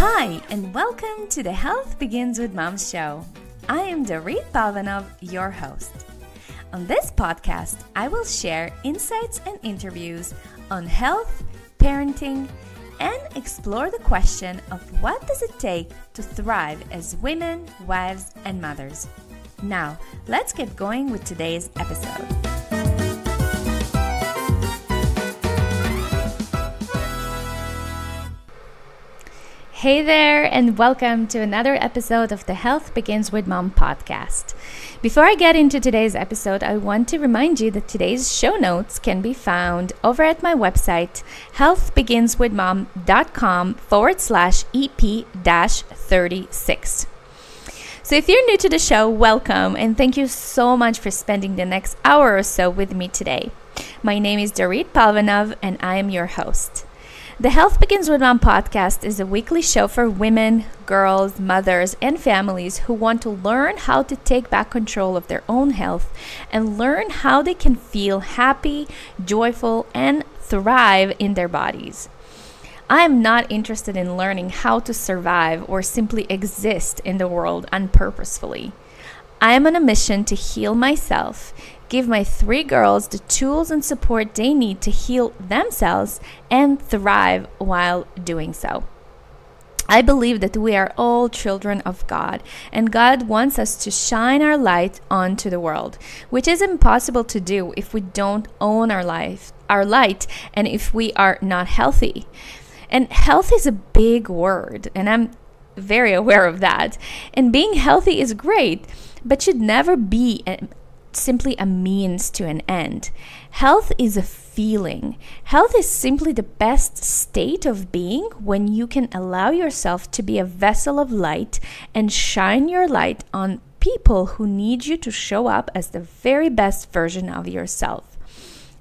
Hi, and welcome to the Health Begins with Mom show. I am Dorit Palvanov, your host. On this podcast, I will share insights and interviews on health, parenting, and explore the question of what does it take to thrive as women, wives, and mothers. Now, let's get going with today's episode. Hey there, and welcome to another episode of the Health Begins with Mom podcast. Before I get into today's episode, I want to remind you that today's show notes can be found over at my website, healthbeginswithmom.com forward slash EP dash 36. So, if you're new to the show, welcome, and thank you so much for spending the next hour or so with me today. My name is Dorit Palvanov, and I am your host. The Health Begins with Mom podcast is a weekly show for women, girls, mothers, and families who want to learn how to take back control of their own health and learn how they can feel happy, joyful, and thrive in their bodies. I am not interested in learning how to survive or simply exist in the world unpurposefully. I am on a mission to heal myself give my three girls the tools and support they need to heal themselves and thrive while doing so. I believe that we are all children of God, and God wants us to shine our light onto the world, which is impossible to do if we don't own our life, our light, and if we are not healthy. And health is a big word, and I'm very aware of that. And being healthy is great, but should never be simply a means to an end. Health is a feeling. Health is simply the best state of being when you can allow yourself to be a vessel of light and shine your light on people who need you to show up as the very best version of yourself.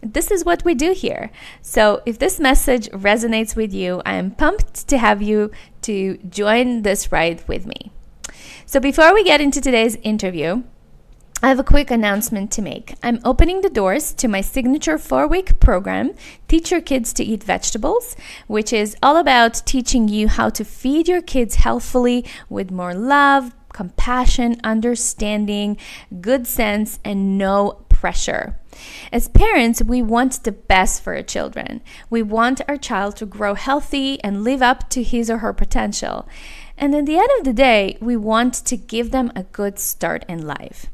This is what we do here. So, if this message resonates with you, I am pumped to have you to join this ride with me. So, before we get into today's interview, I have a quick announcement to make. I'm opening the doors to my signature four week program, Teach Your Kids to Eat Vegetables, which is all about teaching you how to feed your kids healthfully with more love, compassion, understanding, good sense, and no pressure. As parents, we want the best for our children. We want our child to grow healthy and live up to his or her potential. And at the end of the day, we want to give them a good start in life.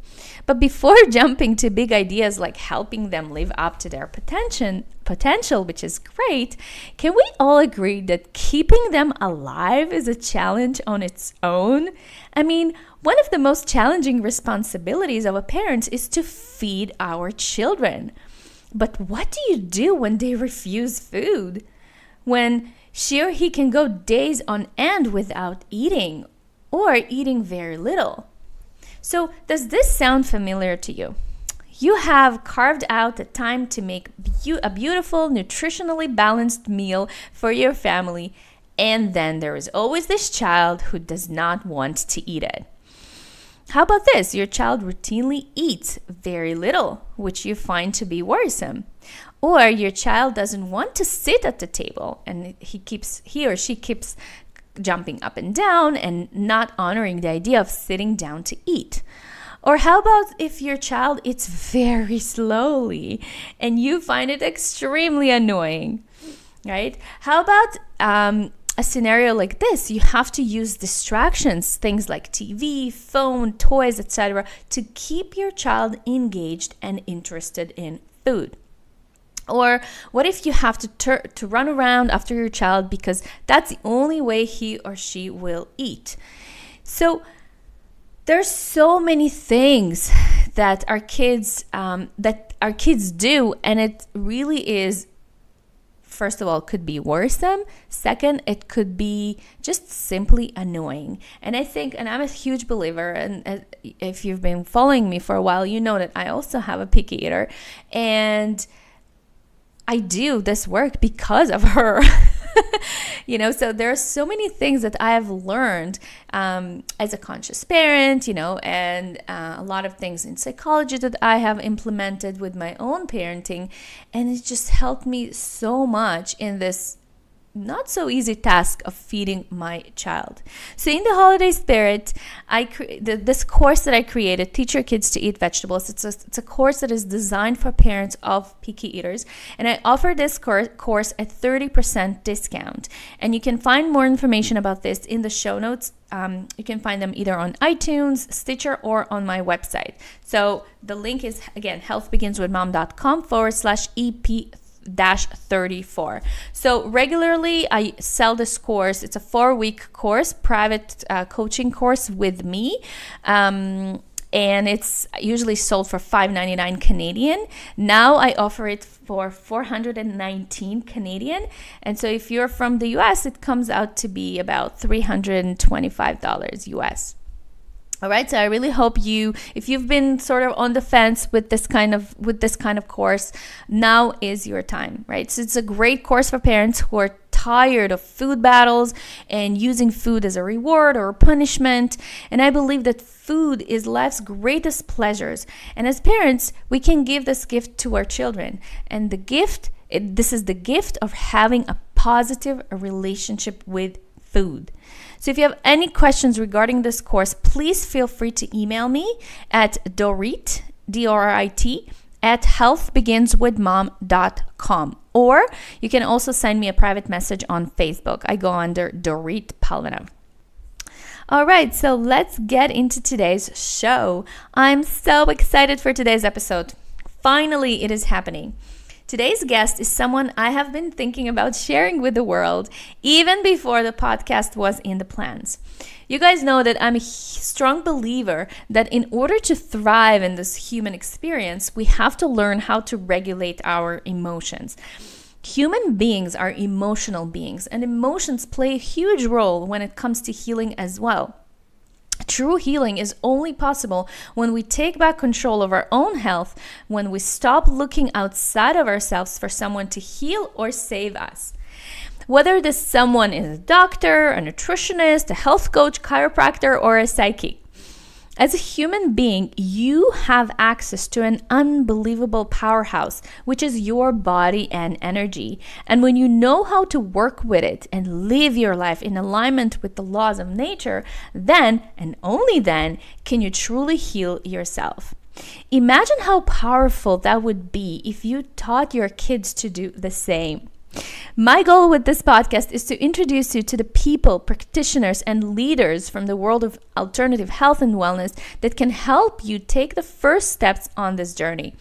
But before jumping to big ideas like helping them live up to their potential, potential, which is great, can we all agree that keeping them alive is a challenge on its own? I mean, one of the most challenging responsibilities of a parent is to feed our children. But what do you do when they refuse food? When she or he can go days on end without eating or eating very little? So, does this sound familiar to you? You have carved out the time to make a beautiful, nutritionally balanced meal for your family, and then there is always this child who does not want to eat it. How about this? Your child routinely eats very little, which you find to be worrisome. Or your child doesn't want to sit at the table and he keeps he or she keeps jumping up and down and not honoring the idea of sitting down to eat. Or how about if your child eats very slowly and you find it extremely annoying, right? How about um, a scenario like this? You have to use distractions, things like TV, phone, toys, etc., to keep your child engaged and interested in food. Or what if you have to tur- to run around after your child because that's the only way he or she will eat? So there's so many things that our kids um, that our kids do, and it really is. First of all, could be worrisome. Second, it could be just simply annoying. And I think, and I'm a huge believer, and if you've been following me for a while, you know that I also have a picky eater, and I do this work because of her. you know, so there are so many things that I have learned um, as a conscious parent, you know, and uh, a lot of things in psychology that I have implemented with my own parenting. And it just helped me so much in this not so easy task of feeding my child. So in the holiday spirit, I cre- the, this course that I created, Teach Your Kids to Eat Vegetables. It's a, it's a course that is designed for parents of picky eaters, and I offer this cor- course at 30% discount. And you can find more information about this in the show notes. Um, you can find them either on iTunes, Stitcher, or on my website. So the link is again healthbeginswithmom.com forward slash EP 34 so regularly i sell this course. It's a four week course private uh, coaching course with me. Um, and it's usually sold for 5.99 canadian. Now i offer it for 419 canadian. And so if you're from the us it comes out to be about 325 dollars us all right so i really hope you if you've been sort of on the fence with this kind of with this kind of course now is your time right? So it's a great course for parents who are tired of food battles and using food as a reward or punishment. And i believe that food is life's greatest pleasures. And as parents we can give this gift to our children. And the gift this is the gift of having a positive relationship with food so if you have any questions regarding this course, please feel free to email me at Dorit, D O R I T, at healthbeginswithmom.com. Or you can also send me a private message on Facebook. I go under Dorit Palvanov. All right, so let's get into today's show. I'm so excited for today's episode. Finally, it is happening. Today's guest is someone I have been thinking about sharing with the world even before the podcast was in the plans. You guys know that I'm a strong believer that in order to thrive in this human experience, we have to learn how to regulate our emotions. Human beings are emotional beings, and emotions play a huge role when it comes to healing as well. True healing is only possible when we take back control of our own health, when we stop looking outside of ourselves for someone to heal or save us. Whether this someone is a doctor, a nutritionist, a health coach, chiropractor, or a psychic. As a human being, you have access to an unbelievable powerhouse, which is your body and energy. And when you know how to work with it and live your life in alignment with the laws of nature, then and only then can you truly heal yourself. Imagine how powerful that would be if you taught your kids to do the same. My goal with this podcast is to introduce you to the people, practitioners, and leaders from the world of alternative health and wellness that can help you take the first steps on this journey.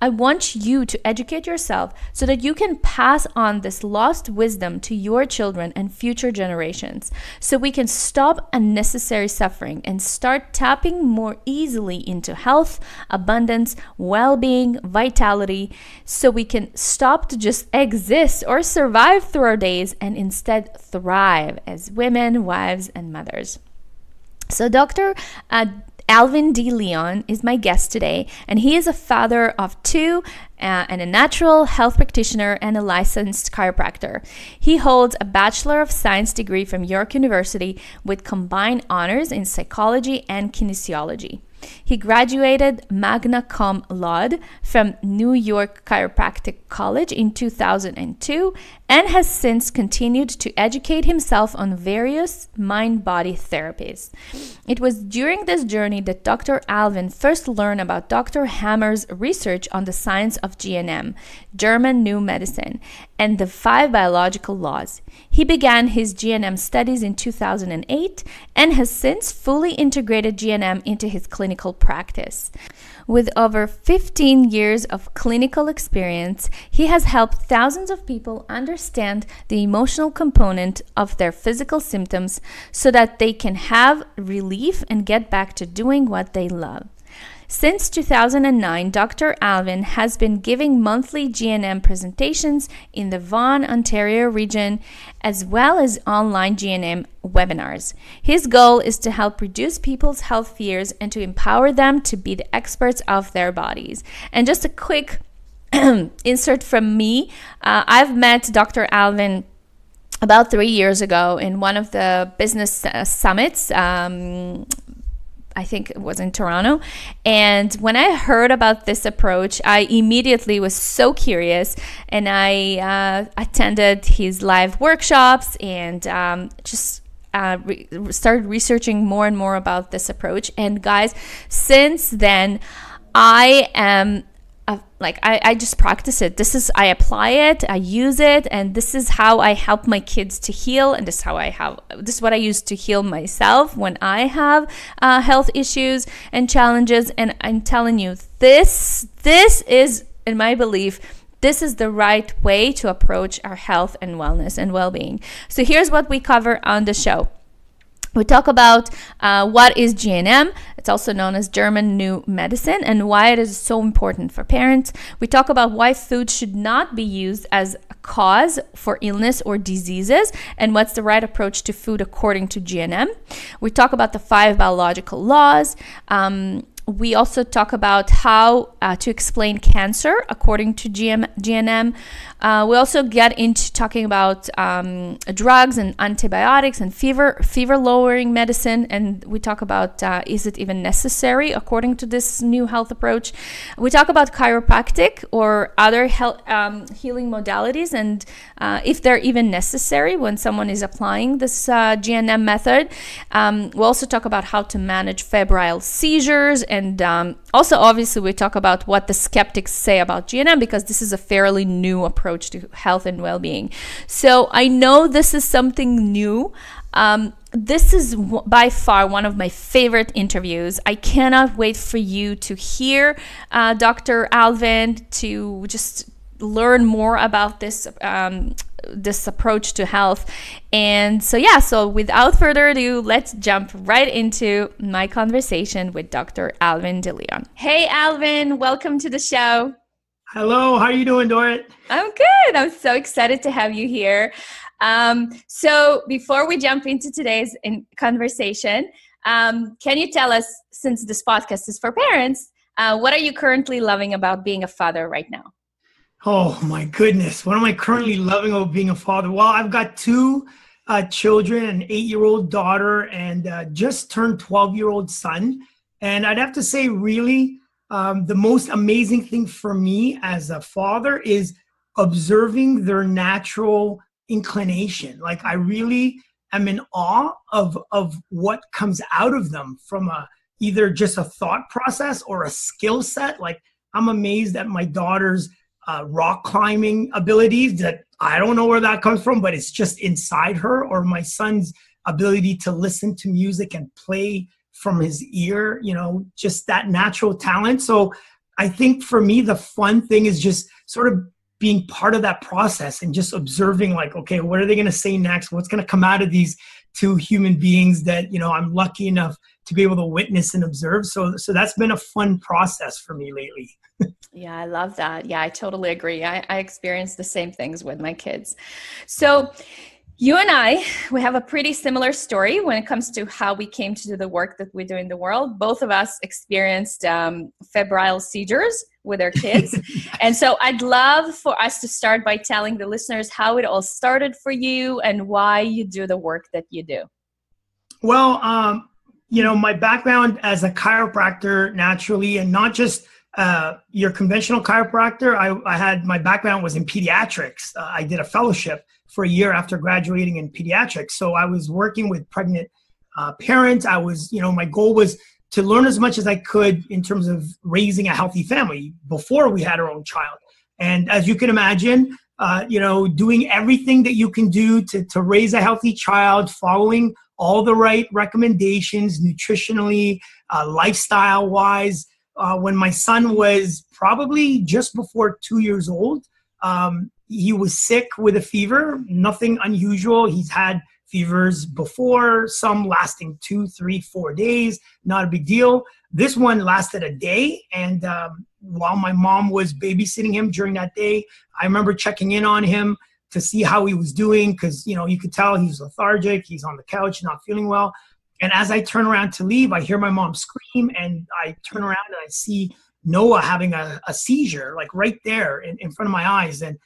I want you to educate yourself so that you can pass on this lost wisdom to your children and future generations, so we can stop unnecessary suffering and start tapping more easily into health, abundance, well being, vitality, so we can stop to just exist or survive through our days and instead thrive as women, wives, and mothers. So, Dr. Uh, Alvin De Leon is my guest today, and he is a father of two uh, and a natural health practitioner and a licensed chiropractor. He holds a Bachelor of Science degree from York University with combined honors in psychology and kinesiology. He graduated magna cum laude from New York Chiropractic College in 2002 and has since continued to educate himself on various mind body therapies. It was during this journey that Dr. Alvin first learned about Dr. Hamer's research on the science of GNM, German New Medicine, and the five biological laws. He began his GNM studies in 2008 and has since fully integrated GNM into his clinical practice. With over 15 years of clinical experience, he has helped thousands of people understand the emotional component of their physical symptoms so that they can have relief and get back to doing what they love. Since 2009, Dr. Alvin has been giving monthly GNM presentations in the Vaughan, Ontario region, as well as online GNM webinars. His goal is to help reduce people's health fears and to empower them to be the experts of their bodies. And just a quick insert from me uh, I've met Dr. Alvin about three years ago in one of the business uh, summits. Um, I think it was in Toronto. And when I heard about this approach, I immediately was so curious and I uh, attended his live workshops and um, just uh, re- started researching more and more about this approach. And guys, since then, I am like I, I just practice it. This is i apply it i use it and this is how i help my kids to heal and this is how i have this is what i use to heal myself when i have uh, health issues and challenges. And i'm telling you this this is in my belief this is the right way to approach our health and wellness and well-being. So here's what we cover on the show we talk about uh, what is GNM, it's also known as German New Medicine, and why it is so important for parents. We talk about why food should not be used as a cause for illness or diseases, and what's the right approach to food according to GNM. We talk about the five biological laws. Um, we also talk about how uh, to explain cancer according to GM, GNM. Uh, we also get into talking about um, drugs and antibiotics and fever fever lowering medicine, and we talk about uh, is it even necessary according to this new health approach. We talk about chiropractic or other health, um, healing modalities, and uh, if they're even necessary when someone is applying this uh, GNM method. Um, we also talk about how to manage febrile seizures, and um, also obviously we talk about what the skeptics say about GNM because this is a fairly new approach to health and well being. So I know this is something new. Um, this is by far one of my favorite interviews. I cannot wait for you to hear uh, Dr. Alvin to just learn more about this um, this approach to health. And so yeah, so without further ado, let's jump right into my conversation with Dr. Alvin De Leon. Hey Alvin, welcome to the show. Hello, how are you doing, Dorit? I'm good. I'm so excited to have you here. Um, so, before we jump into today's in- conversation, um, can you tell us, since this podcast is for parents, uh, what are you currently loving about being a father right now? Oh my goodness, what am I currently loving about being a father? Well, I've got two uh, children, an eight-year-old daughter, and uh, just turned twelve-year-old son. And I'd have to say, really, um, the most amazing thing for me as a father is observing their natural inclination. Like I really am in awe of of what comes out of them from a either just a thought process or a skill set. Like I'm amazed at my daughter's uh, rock climbing abilities that I don't know where that comes from, but it's just inside her, or my son's ability to listen to music and play from his ear, you know, just that natural talent. So I think for me, the fun thing is just sort of being part of that process and just observing, like, okay, what are they going to say next? What's going to come out of these two human beings that, you know, I'm lucky enough to be able to witness and observe. So, so that's been a fun process for me lately. yeah, I love that. Yeah, I totally agree. I, I experience the same things with my kids. So, you and I, we have a pretty similar story when it comes to how we came to do the work that we do in the world. Both of us experienced um, febrile seizures with our kids. and so I'd love for us to start by telling the listeners how it all started for you and why you do the work that you do. Well, um, you know, my background as a chiropractor naturally, and not just uh, your conventional chiropractor. I, I, had my background was in pediatrics. Uh, I did a fellowship for a year after graduating in pediatrics. So I was working with pregnant uh, parents. I was, you know, my goal was to learn as much as I could in terms of raising a healthy family before we had our own child. And as you can imagine, uh, you know, doing everything that you can do to, to raise a healthy child, following all the right recommendations nutritionally, uh, lifestyle wise, uh, when my son was probably just before two years old. Um, he was sick with a fever, nothing unusual. He's had fevers before, some lasting two, three, four days, not a big deal. This one lasted a day, and um, while my mom was babysitting him during that day, I remember checking in on him to see how he was doing because you know you could tell he's lethargic, he's on the couch, not feeling well. And as I turn around to leave, I hear my mom scream, and I turn around and I see Noah having a, a seizure, like right there in, in front of my eyes. And,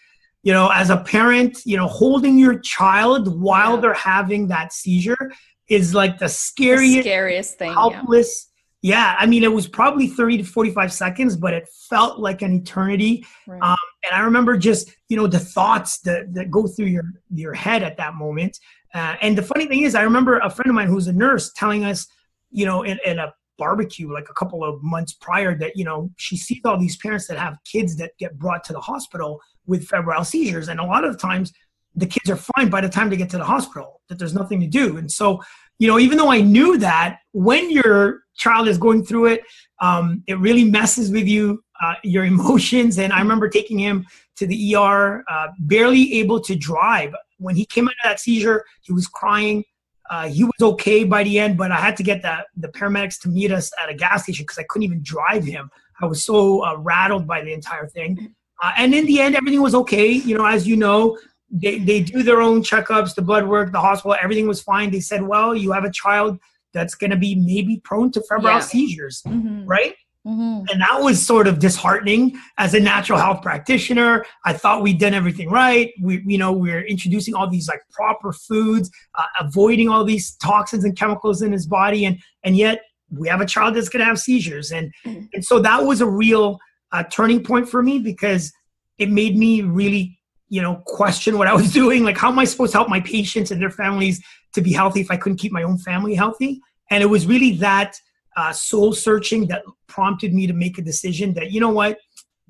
you know, as a parent, you know, holding your child while yeah. they're having that seizure is like the scariest, the scariest thing, helpless Yeah, I mean, it was probably 30 to 45 seconds, but it felt like an eternity. Right. Um, and I remember just, you know, the thoughts that, that go through your, your head at that moment. Uh, and the funny thing is, I remember a friend of mine who's a nurse telling us, you know, in, in a barbecue like a couple of months prior that, you know, she sees all these parents that have kids that get brought to the hospital with febrile seizures. And a lot of times the kids are fine by the time they get to the hospital, that there's nothing to do. And so, you know, even though I knew that, when your child is going through it, um, it really messes with you, uh, your emotions. And I remember taking him to the ER, uh, barely able to drive. When he came out of that seizure, he was crying. Uh, he was okay by the end, but I had to get the, the paramedics to meet us at a gas station because I couldn't even drive him. I was so uh, rattled by the entire thing. Uh, and in the end, everything was okay. You know, as you know, they, they do their own checkups, the blood work, the hospital, everything was fine. They said, well, you have a child that's going to be maybe prone to febrile yeah. seizures, mm-hmm. right? Mm-hmm. And that was sort of disheartening as a natural health practitioner. I thought we'd done everything right. We, you know, we're introducing all these like proper foods, uh, avoiding all these toxins and chemicals in his body, and and yet we have a child that's going to have seizures, and mm-hmm. and so that was a real uh, turning point for me because it made me really you know, question what I was doing. Like, how am I supposed to help my patients and their families to be healthy if I couldn't keep my own family healthy? And it was really that uh, soul searching that prompted me to make a decision that, you know what,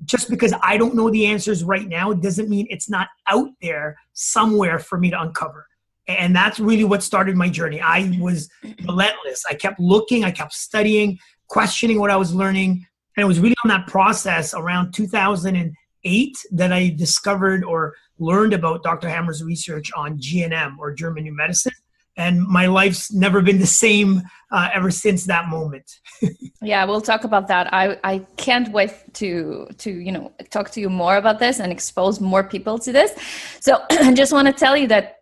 just because I don't know the answers right now doesn't mean it's not out there somewhere for me to uncover. And that's really what started my journey. I was relentless. I kept looking, I kept studying, questioning what I was learning. And it was really on that process around 2008 that I discovered or learned about Dr. Hamer's research on GNM or German New Medicine. And my life's never been the same uh, ever since that moment. yeah, we'll talk about that. I, I can't wait to to you know talk to you more about this and expose more people to this. So I just want to tell you that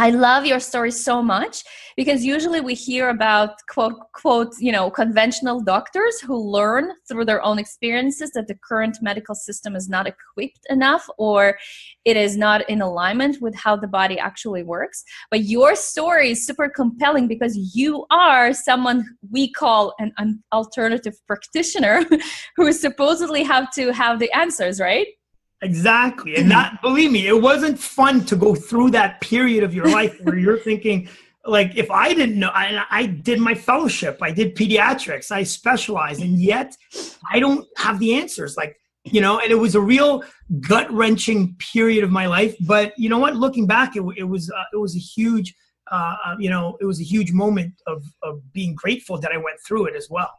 I love your story so much because usually we hear about quote quote you know conventional doctors who learn through their own experiences that the current medical system is not equipped enough or it is not in alignment with how the body actually works. But your story is super compelling because you are someone we call an, alternative practitioner who supposedly have to have the answers, right? Exactly. And not believe me, it wasn't fun to go through that period of your life where you're thinking, like, if I didn't know, I, I did my fellowship, I did pediatrics, I specialized, and yet I don't have the answers. Like, you know, and it was a real gut wrenching period of my life. But you know what? Looking back, it, it was uh, it was a huge, uh, uh, you know, it was a huge moment of of being grateful that I went through it as well.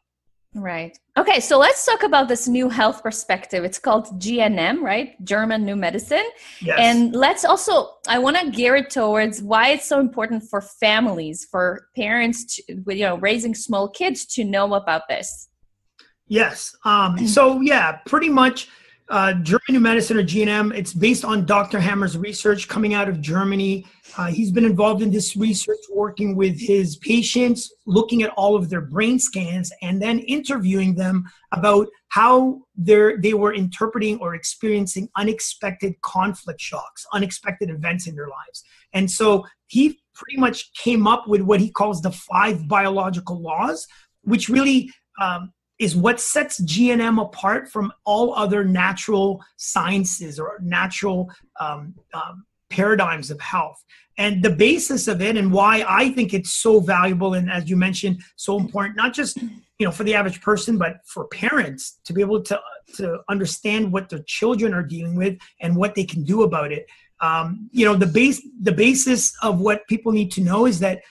Right. Okay, so let's talk about this new health perspective. It's called GNM, right? German New Medicine. Yes. And let's also, I want to gear it towards why it's so important for families, for parents, to, you know, raising small kids to know about this. Yes. Um, so, yeah, pretty much uh, German New Medicine or GNM, it's based on Dr. Hamer's research coming out of Germany. Uh, he's been involved in this research, working with his patients, looking at all of their brain scans, and then interviewing them about how they were interpreting or experiencing unexpected conflict shocks, unexpected events in their lives. And so he pretty much came up with what he calls the five biological laws, which really um, is what sets GNM apart from all other natural sciences or natural um, um, paradigms of health. And the basis of it and why I think it's so valuable and as you mentioned, so important, not just you know for the average person, but for parents to be able to to understand what their children are dealing with and what they can do about it. Um, you know, the base the basis of what people need to know is that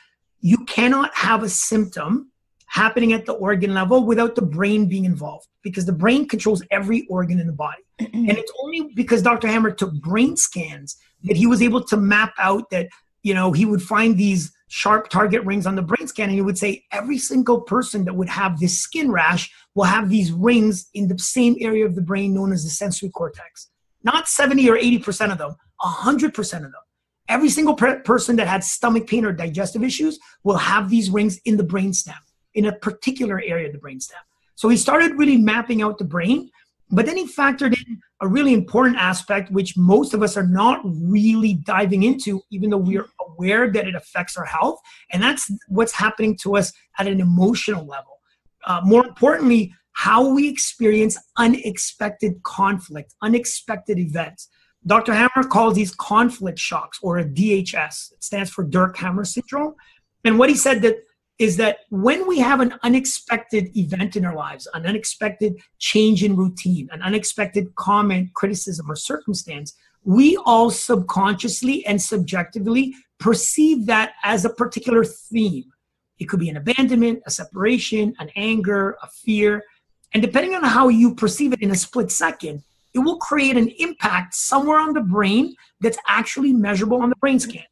you cannot have a symptom happening at the organ level without the brain being involved because the brain controls every organ in the body. and it's only because Dr. Hamer took brain scans that he was able to map out that, you know, he would find these sharp target rings on the brain scan and he would say every single person that would have this skin rash will have these rings in the same area of the brain known as the sensory cortex. Not 70 or 80% of them, 100% of them. Every single per- person that had stomach pain or digestive issues will have these rings in the brainstem in a particular area of the brainstem. So he started really mapping out the brain, but then he factored in a really important aspect, which most of us are not really diving into, even though we are aware that it affects our health. And that's what's happening to us at an emotional level. uh, more importantly, how we experience unexpected conflict, unexpected events. Dr. Hamer calls these conflict shocks or a DHS. It stands for Dirk Hamer syndrome. And what he said that is that when we have an unexpected event in our lives, an unexpected change in routine, an unexpected comment, criticism, or circumstance, we all subconsciously and subjectively perceive that as a particular theme. It could be an abandonment, a separation, an anger, a fear. And depending on how you perceive it in a split second, it will create an impact somewhere on the brain that's actually measurable on the brain scan.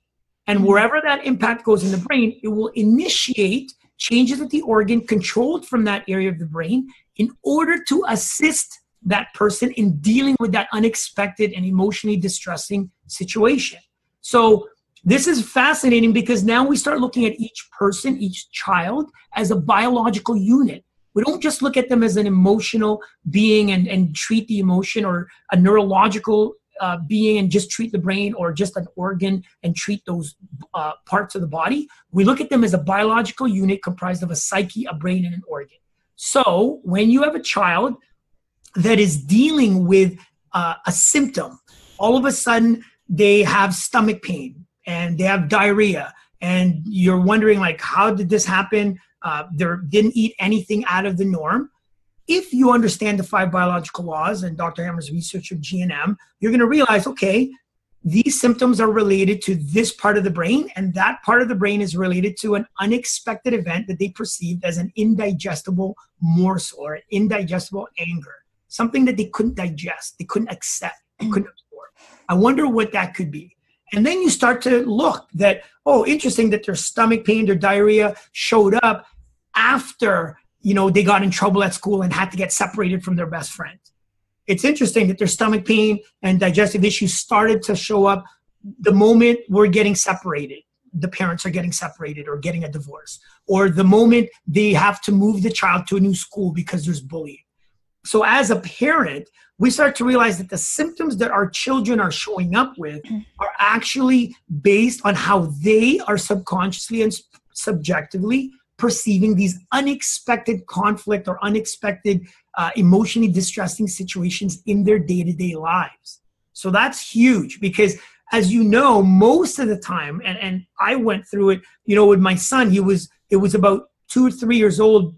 And mm-hmm. wherever that impact goes in the brain, it will initiate changes at the organ controlled from that area of the brain in order to assist that person in dealing with that unexpected and emotionally distressing situation. So, this is fascinating because now we start looking at each person, each child, as a biological unit. We don't just look at them as an emotional being and, and treat the emotion or a neurological uh, being and just treat the brain or just an organ and treat those uh, parts of the body. We look at them as a biological unit comprised of a psyche, a brain, and an organ. So when you have a child that is dealing with uh, a symptom, all of a sudden they have stomach pain and they have diarrhea, and you're wondering like, how did this happen? Uh, they didn't eat anything out of the norm if you understand the five biological laws and Dr. Hamer's research of GNM, you're going to realize, okay, these symptoms are related to this part of the brain, and that part of the brain is related to an unexpected event that they perceived as an indigestible morsel or indigestible anger, something that they couldn't digest, they couldn't accept, they couldn't mm. absorb. I wonder what that could be. And then you start to look that, oh, interesting that their stomach pain, their diarrhea showed up after you know, they got in trouble at school and had to get separated from their best friend. It's interesting that their stomach pain and digestive issues started to show up the moment we're getting separated. The parents are getting separated or getting a divorce, or the moment they have to move the child to a new school because there's bullying. So, as a parent, we start to realize that the symptoms that our children are showing up with mm-hmm. are actually based on how they are subconsciously and subjectively perceiving these unexpected conflict or unexpected uh, emotionally distressing situations in their day-to-day lives. So that's huge because as you know most of the time and, and i went through it you know with my son he was it was about two or three years old.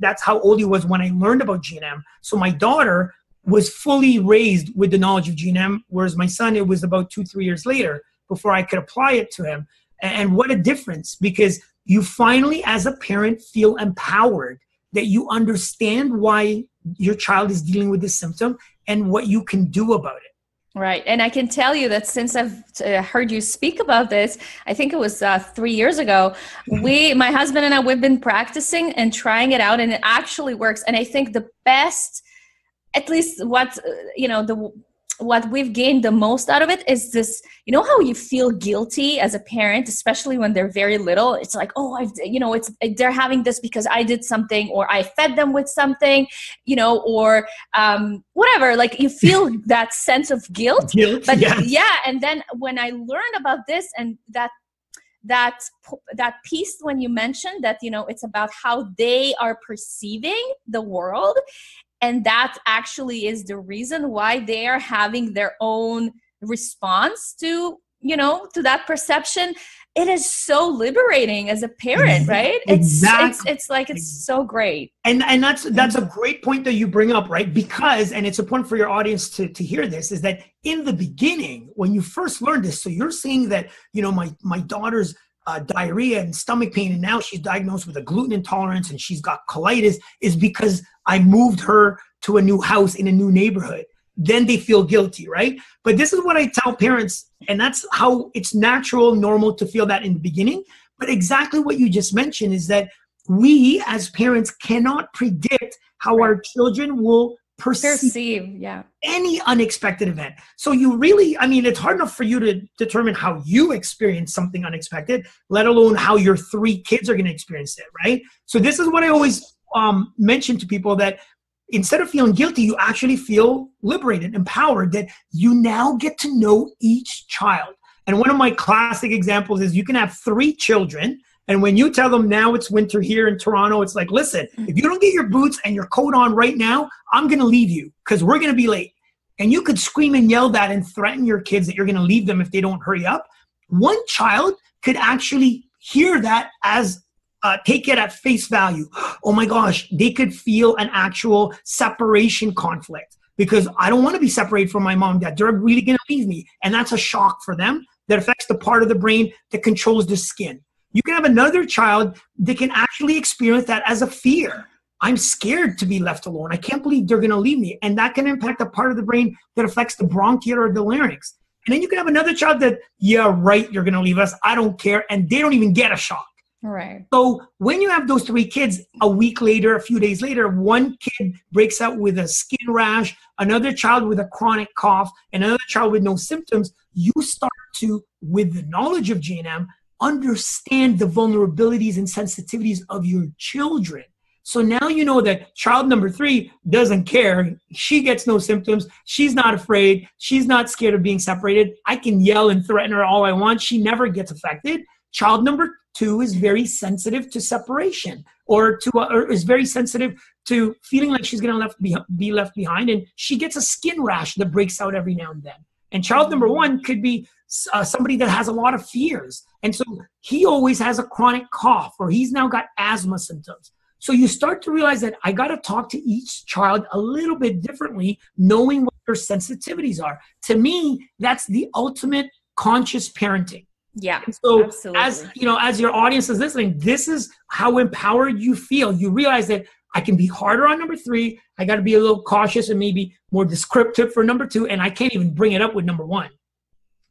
That's how old he was when i learned about gnm so my daughter was fully raised with the knowledge of gnm whereas my son it was about two three years later before i could apply it to him. And what a difference because you finally, as a parent, feel empowered that you understand why your child is dealing with this symptom and what you can do about it. Right. And I can tell you that since I've uh, heard you speak about this, I think it was uh, three years ago, we, my husband and I, we've been practicing and trying it out, and it actually works. And I think the best, at least what, uh, you know, the what we've gained the most out of it is this you know how you feel guilty as a parent especially when they're very little it's like oh i've you know it's they're having this because i did something or i fed them with something you know or um, whatever like you feel that sense of guilt, guilt but yes. yeah and then when i learned about this and that that that piece when you mentioned that you know it's about how they are perceiving the world and that actually is the reason why they are having their own response to you know to that perception. It is so liberating as a parent right? Exactly. it's, it's it's like it's so great. and and that's that's a great point that you bring up right? Because and it's important for your audience to to hear this is that in the beginning when you first learned this so you're saying that you know my my daughter's uh, diarrhea and stomach pain, and now she's diagnosed with a gluten intolerance and she's got colitis, is because I moved her to a new house in a new neighborhood. Then they feel guilty, right? But this is what I tell parents, and that's how it's natural, normal to feel that in the beginning. But exactly what you just mentioned is that we as parents cannot predict how right. our children will perceive, perceive yeah any unexpected event so you really i mean it's hard enough for you to determine how you experience something unexpected let alone how your three kids are going to experience it right so this is what i always um, mention to people that instead of feeling guilty you actually feel liberated empowered that you now get to know each child and one of my classic examples is you can have three children And when you tell them now it's winter here in Toronto, it's like, listen, if you don't get your boots and your coat on right now, I'm going to leave you because we're going to be late. And you could scream and yell that and threaten your kids that you're going to leave them if they don't hurry up. One child could actually hear that as uh, take it at face value. Oh my gosh, they could feel an actual separation conflict because I don't want to be separated from my mom and dad. They're really going to leave me. And that's a shock for them that affects the part of the brain that controls the skin. You can have another child that can actually experience that as a fear. I'm scared to be left alone. I can't believe they're going to leave me. And that can impact a part of the brain that affects the bronchial or the larynx. And then you can have another child that, yeah, right, you're going to leave us. I don't care. And they don't even get a shock. Right. So when you have those three kids, a week later, a few days later, one kid breaks out with a skin rash, another child with a chronic cough, and another child with no symptoms, you start to, with the knowledge of GNM, understand the vulnerabilities and sensitivities of your children. So now you know that child number three doesn't care. She gets no symptoms. She's not afraid. She's not scared of being separated. I can yell and threaten her all I want. She never gets affected. Child number two is very sensitive to separation or to uh, or is very sensitive to feeling like she's going to left be, be left behind and she gets a skin rash that breaks out every now and then. And child number one could be uh, somebody that has a lot of fears. And so he always has a chronic cough or he's now got asthma symptoms. So you start to realize that i got to talk to each child a little bit differently knowing what their sensitivities are. To me that's the ultimate conscious parenting yeah. And so absolutely. as you know, as your audience is listening, this is how empowered you feel. You realize that I can be harder on number three. I got to be a little cautious and maybe more descriptive for number two, and I can't even bring it up with number one.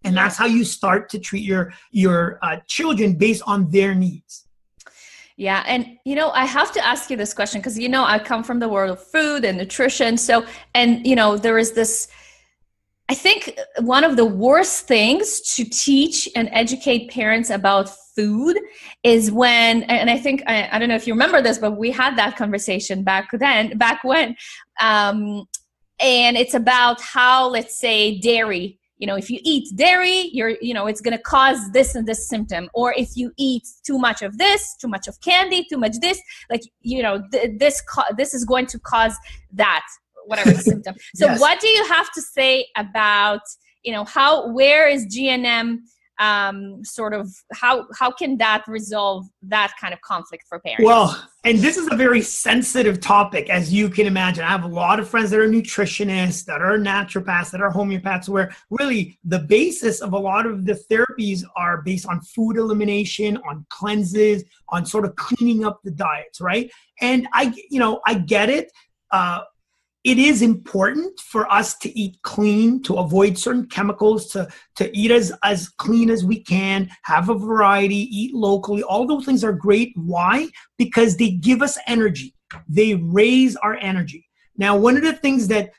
And that's how you start to treat your your uh, children based on their needs. Yeah, and you know, I have to ask you this question because you know I come from the world of food and nutrition. So, and you know, there is this I think one of the worst things to teach and educate parents about food is when, and I think, I, I, don't know if you remember this, but we had that conversation back then, back when. Um, and it's about how, let's say, dairy you know if you eat dairy you're you know it's going to cause this and this symptom or if you eat too much of this too much of candy too much this like you know th- this co- this is going to cause that whatever symptom. So yes. what do you have to say about you know how where is GNM um, sort of how how can that resolve that kind of conflict for parents? Well, and this is a very sensitive topic, as you can imagine. I have a lot of friends that are nutritionists, that are naturopaths, that are homeopaths, where really the basis of a lot of the therapies are based on food elimination, on cleanses, on sort of cleaning up the diets, right? And I, you know, I get it. Uh, it is important for us to eat clean to avoid certain chemicals to, to eat as, as clean as we can have a variety eat locally. All those things are great. Why? Because they give us energy. They raise our energy. Now one of the things that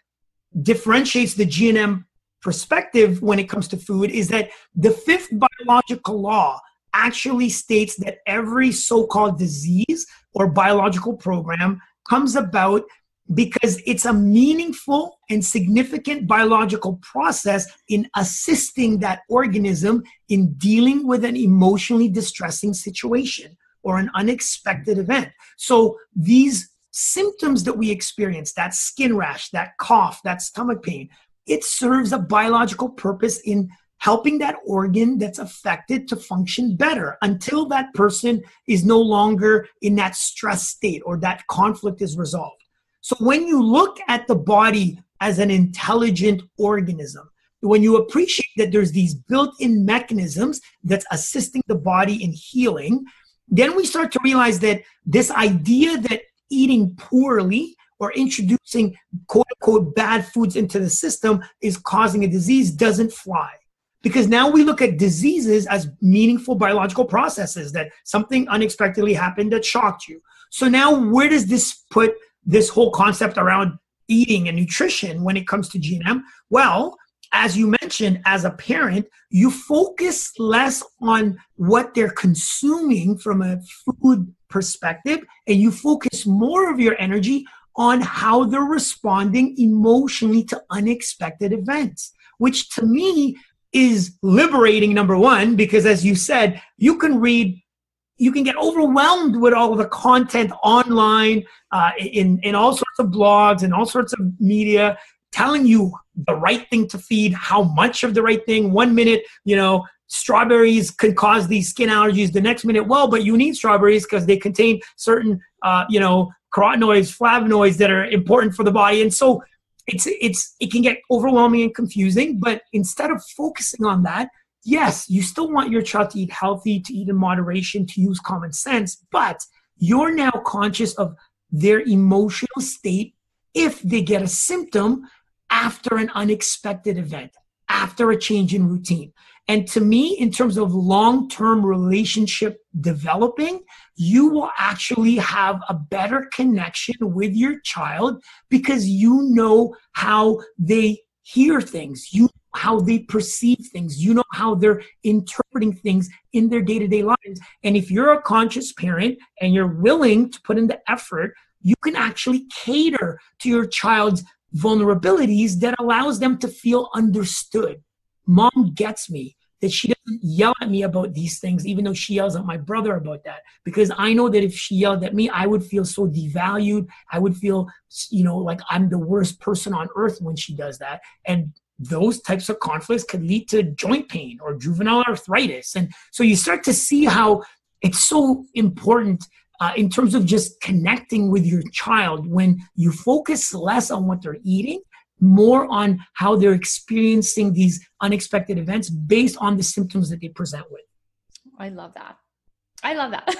differentiates the gnm perspective when it comes to food is that the fifth biological law actually states that every so-called disease or biological program comes about because it's a meaningful and significant biological process in assisting that organism in dealing with an emotionally distressing situation or an unexpected event. So these symptoms that we experience, that skin rash, that cough, that stomach pain, it serves a biological purpose in helping that organ that's affected to function better until that person is no longer in that stress state or that conflict is resolved. So when you look at the body as an intelligent organism, when you appreciate that there's these built-in mechanisms that's assisting the body in healing, then we start to realize that this idea that eating poorly or introducing quote unquote bad foods into the system is causing a disease doesn't fly. Because now we look at diseases as meaningful biological processes that something unexpectedly happened that shocked you. So now where does this put this whole concept around eating and nutrition when it comes to GNM? Well, as you mentioned, as a parent, you focus less on what they're consuming from a food perspective, and you focus more of your energy on how they're responding emotionally to unexpected events, which to me is liberating, number one, because as you said, you can read you can get overwhelmed with all of the content online uh, in, in all sorts of blogs and all sorts of media telling you the right thing to feed, how much of the right thing. One minute, you know, strawberries could cause these skin allergies. The next minute, well, but you need strawberries because they contain certain, uh, you know, carotenoids, flavonoids that are important for the body. And so it's it's it can get overwhelming and confusing. But instead of focusing on that, yes, you still want your child to eat healthy, to eat in moderation, to use common sense, but you're now conscious of their emotional state if they get a symptom after an unexpected event, after a change in routine. And to me, in terms of long term relationship developing, you will actually have a better connection with your child because you know how they hear things, you how they perceive things, you know how they're interpreting things in their day to day lives. And if you're a conscious parent and you're willing to put in the effort, you can actually cater to your child's vulnerabilities that allows them to feel understood. Mom gets me that she doesn't yell at me about these things, even though she yells at my brother about that. Because I know that if she yelled at me, I would feel so devalued. I would feel, you know, like I'm the worst person on earth when she does that. And those types of conflicts could lead to joint pain or juvenile arthritis. And so you start to see how it's so important uh, in terms of just connecting with your child when you focus less on what they're eating more on how they're experiencing these unexpected events based on the symptoms that they present with i love that I love that.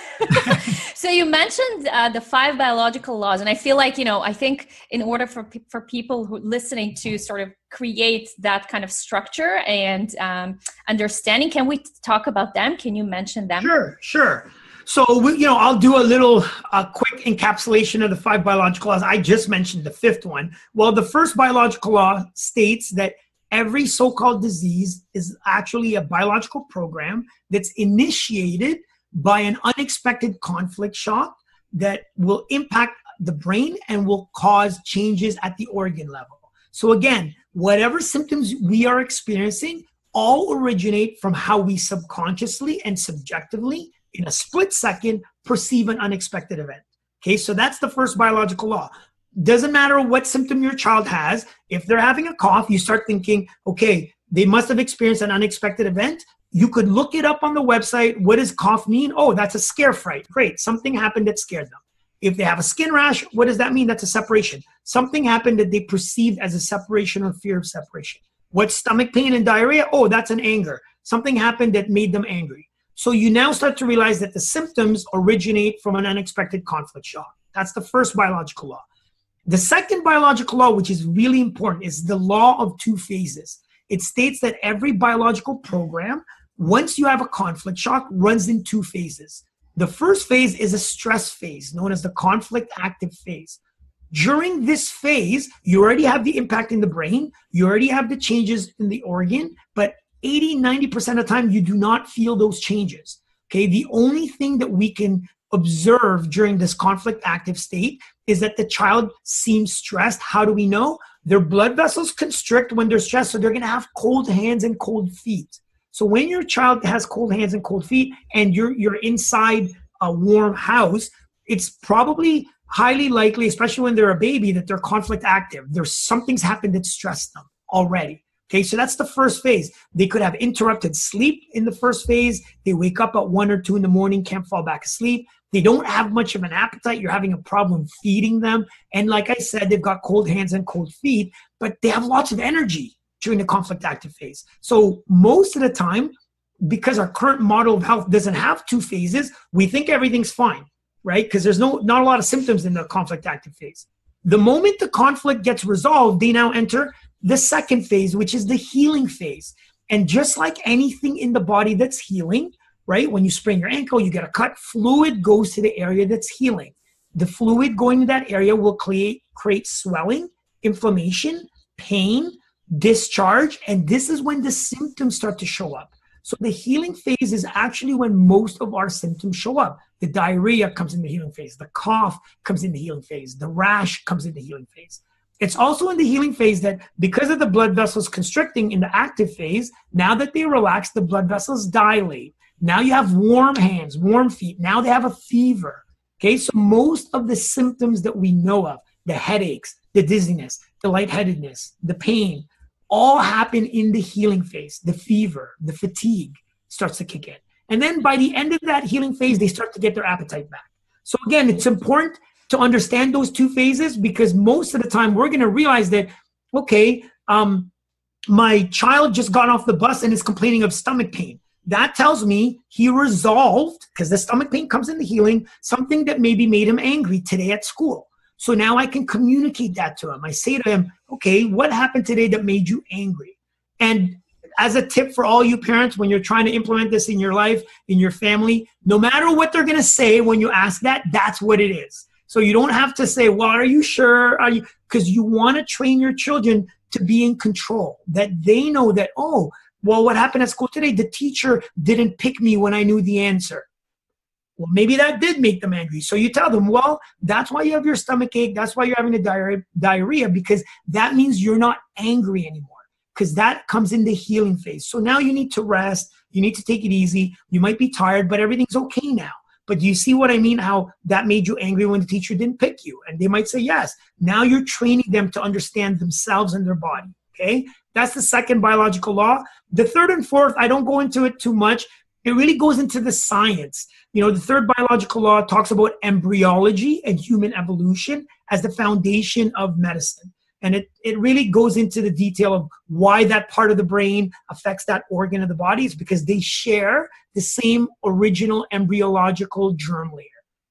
so you mentioned uh, the five biological laws, and I feel like you know. I think in order for for people who listening to sort of create that kind of structure and um, understanding, can we talk about them? Can you mention them? Sure, sure. So, we, you know, I'll do a little uh, quick encapsulation of the five biological laws. I just mentioned the fifth one. Well, the first biological law states that every so called disease is actually a biological program that's initiated by an unexpected conflict shock that will impact the brain and will cause changes at the organ level. So, again, whatever symptoms we are experiencing all originate from how we subconsciously and subjectively in a split second perceive an unexpected event. Okay, so that's the first biological law. Doesn't matter what symptom your child has, if they're having a cough, you start thinking, okay, they must have experienced an unexpected event. You could look it up on the website. What does cough mean? Oh, that's a scare fright. Great, something happened that scared them. If they have a skin rash, what does that mean? That's a separation. Something happened that they perceived as a separation or fear of separation. What's stomach pain and diarrhea? Oh, that's an anger. Something happened that made them angry. So you now start to realize that the symptoms originate from an unexpected conflict shock. That's the first biological law. The second biological law, which is really important, is the law of two phases. It states that every biological program, once you have a conflict shock, runs in two phases. The first phase is a stress phase, known as the conflict active phase. During this phase, you already have the impact in the brain, you already have the changes in the organ, but 80, 90% of the time, you do not feel those changes. Okay. The only thing that we can observe during this conflict active state is that the child seems stressed. How do we know? Their blood vessels constrict when they're stressed, so they're going to have cold hands and cold feet. So when your child has cold hands and cold feet, and you're you're inside a warm house, it's probably highly likely, especially when they're a baby, that they're conflict active. There's something's happened that stressed them already. Okay, so that's the first phase. They could have interrupted sleep in the first phase. They wake up at one or two in the morning, can't fall back asleep. They don't have much of an appetite. You're having a problem feeding them. And like I said, they've got cold hands and cold feet, but they have lots of energy during the conflict active phase. So most of the time, because our current model of health doesn't have two phases, we think everything's fine, right? Because there's no not a lot of symptoms in the conflict active phase. The moment the conflict gets resolved, they now enter the second phase, which is the healing phase. And just like anything in the body that's healing, right? When you sprain your ankle, you get a cut, fluid goes to the area that's healing. The fluid going to that area will create, create swelling, inflammation, pain, discharge, and this is when the symptoms start to show up. So the healing phase is actually when most of our symptoms show up. The diarrhea comes in the healing phase, the cough comes in the healing phase, the rash comes in the healing phase. It's also in the healing phase that because of the blood vessels constricting in the active phase, now that they relax, the blood vessels dilate. Now you have warm hands, warm feet. Now they have a fever. Okay, so most of the symptoms that we know of, the headaches, the dizziness, the lightheadedness, the pain, all happen in the healing phase. The fever, the fatigue starts to kick in. And then by the end of that healing phase, they start to get their appetite back. So again, it's important to understand those two phases because most of the time we're going to realize that, okay, um, my child just got off the bus and is complaining of stomach pain that tells me he resolved because the stomach pain comes in the healing something that maybe made him angry today at school so now i can communicate that to him i say to him okay what happened today that made you angry and as a tip for all you parents when you're trying to implement this in your life in your family no matter what they're going to say when you ask that that's what it is so you don't have to say well are you sure are you because you want to train your children to be in control that they know that oh well, what happened at school today? The teacher didn't pick me when I knew the answer. Well, maybe that did make them angry. So you tell them, well, that's why you have your stomach ache. That's why you're having a diarrhea, because that means you're not angry anymore, because that comes in the healing phase. So now you need to rest. You need to take it easy. You might be tired, but everything's okay now. But do you see what I mean? How that made you angry when the teacher didn't pick you? And they might say yes. Now you're training them to understand themselves and their body. Okay. That's the second biological law. The third and fourth, I don't go into it too much. It really goes into the science. You know, the third biological law talks about embryology and human evolution as the foundation of medicine. And it, it really goes into the detail of why that part of the brain affects that organ of the body is because they share the same original embryological germ layer.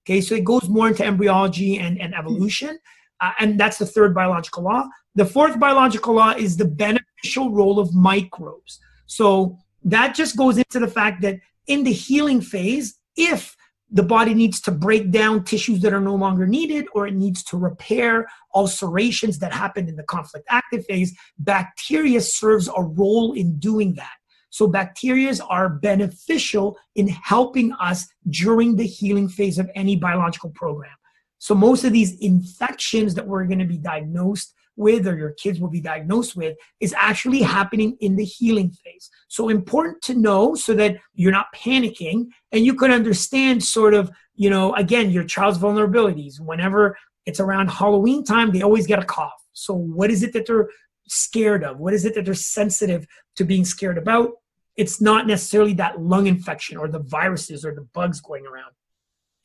Okay, so it goes more into embryology and, and evolution. Uh, and that's the third biological law. The fourth biological law is the beneficial role of microbes. So that just goes into the fact that in the healing phase, if the body needs to break down tissues that are no longer needed or it needs to repair ulcerations that happened in the conflict active phase, bacteria serves a role in doing that. So bacteria are beneficial in helping us during the healing phase of any biological program. So most of these infections that we're going to be diagnosed with or your kids will be diagnosed with is actually happening in the healing phase. So important to know so that you're not panicking and you can understand sort of, you know, again, your child's vulnerabilities. Whenever it's around Halloween time, they always get a cough. So what is it that they're scared of? What is it that they're sensitive to being scared about? It's not necessarily that lung infection or the viruses or the bugs going around.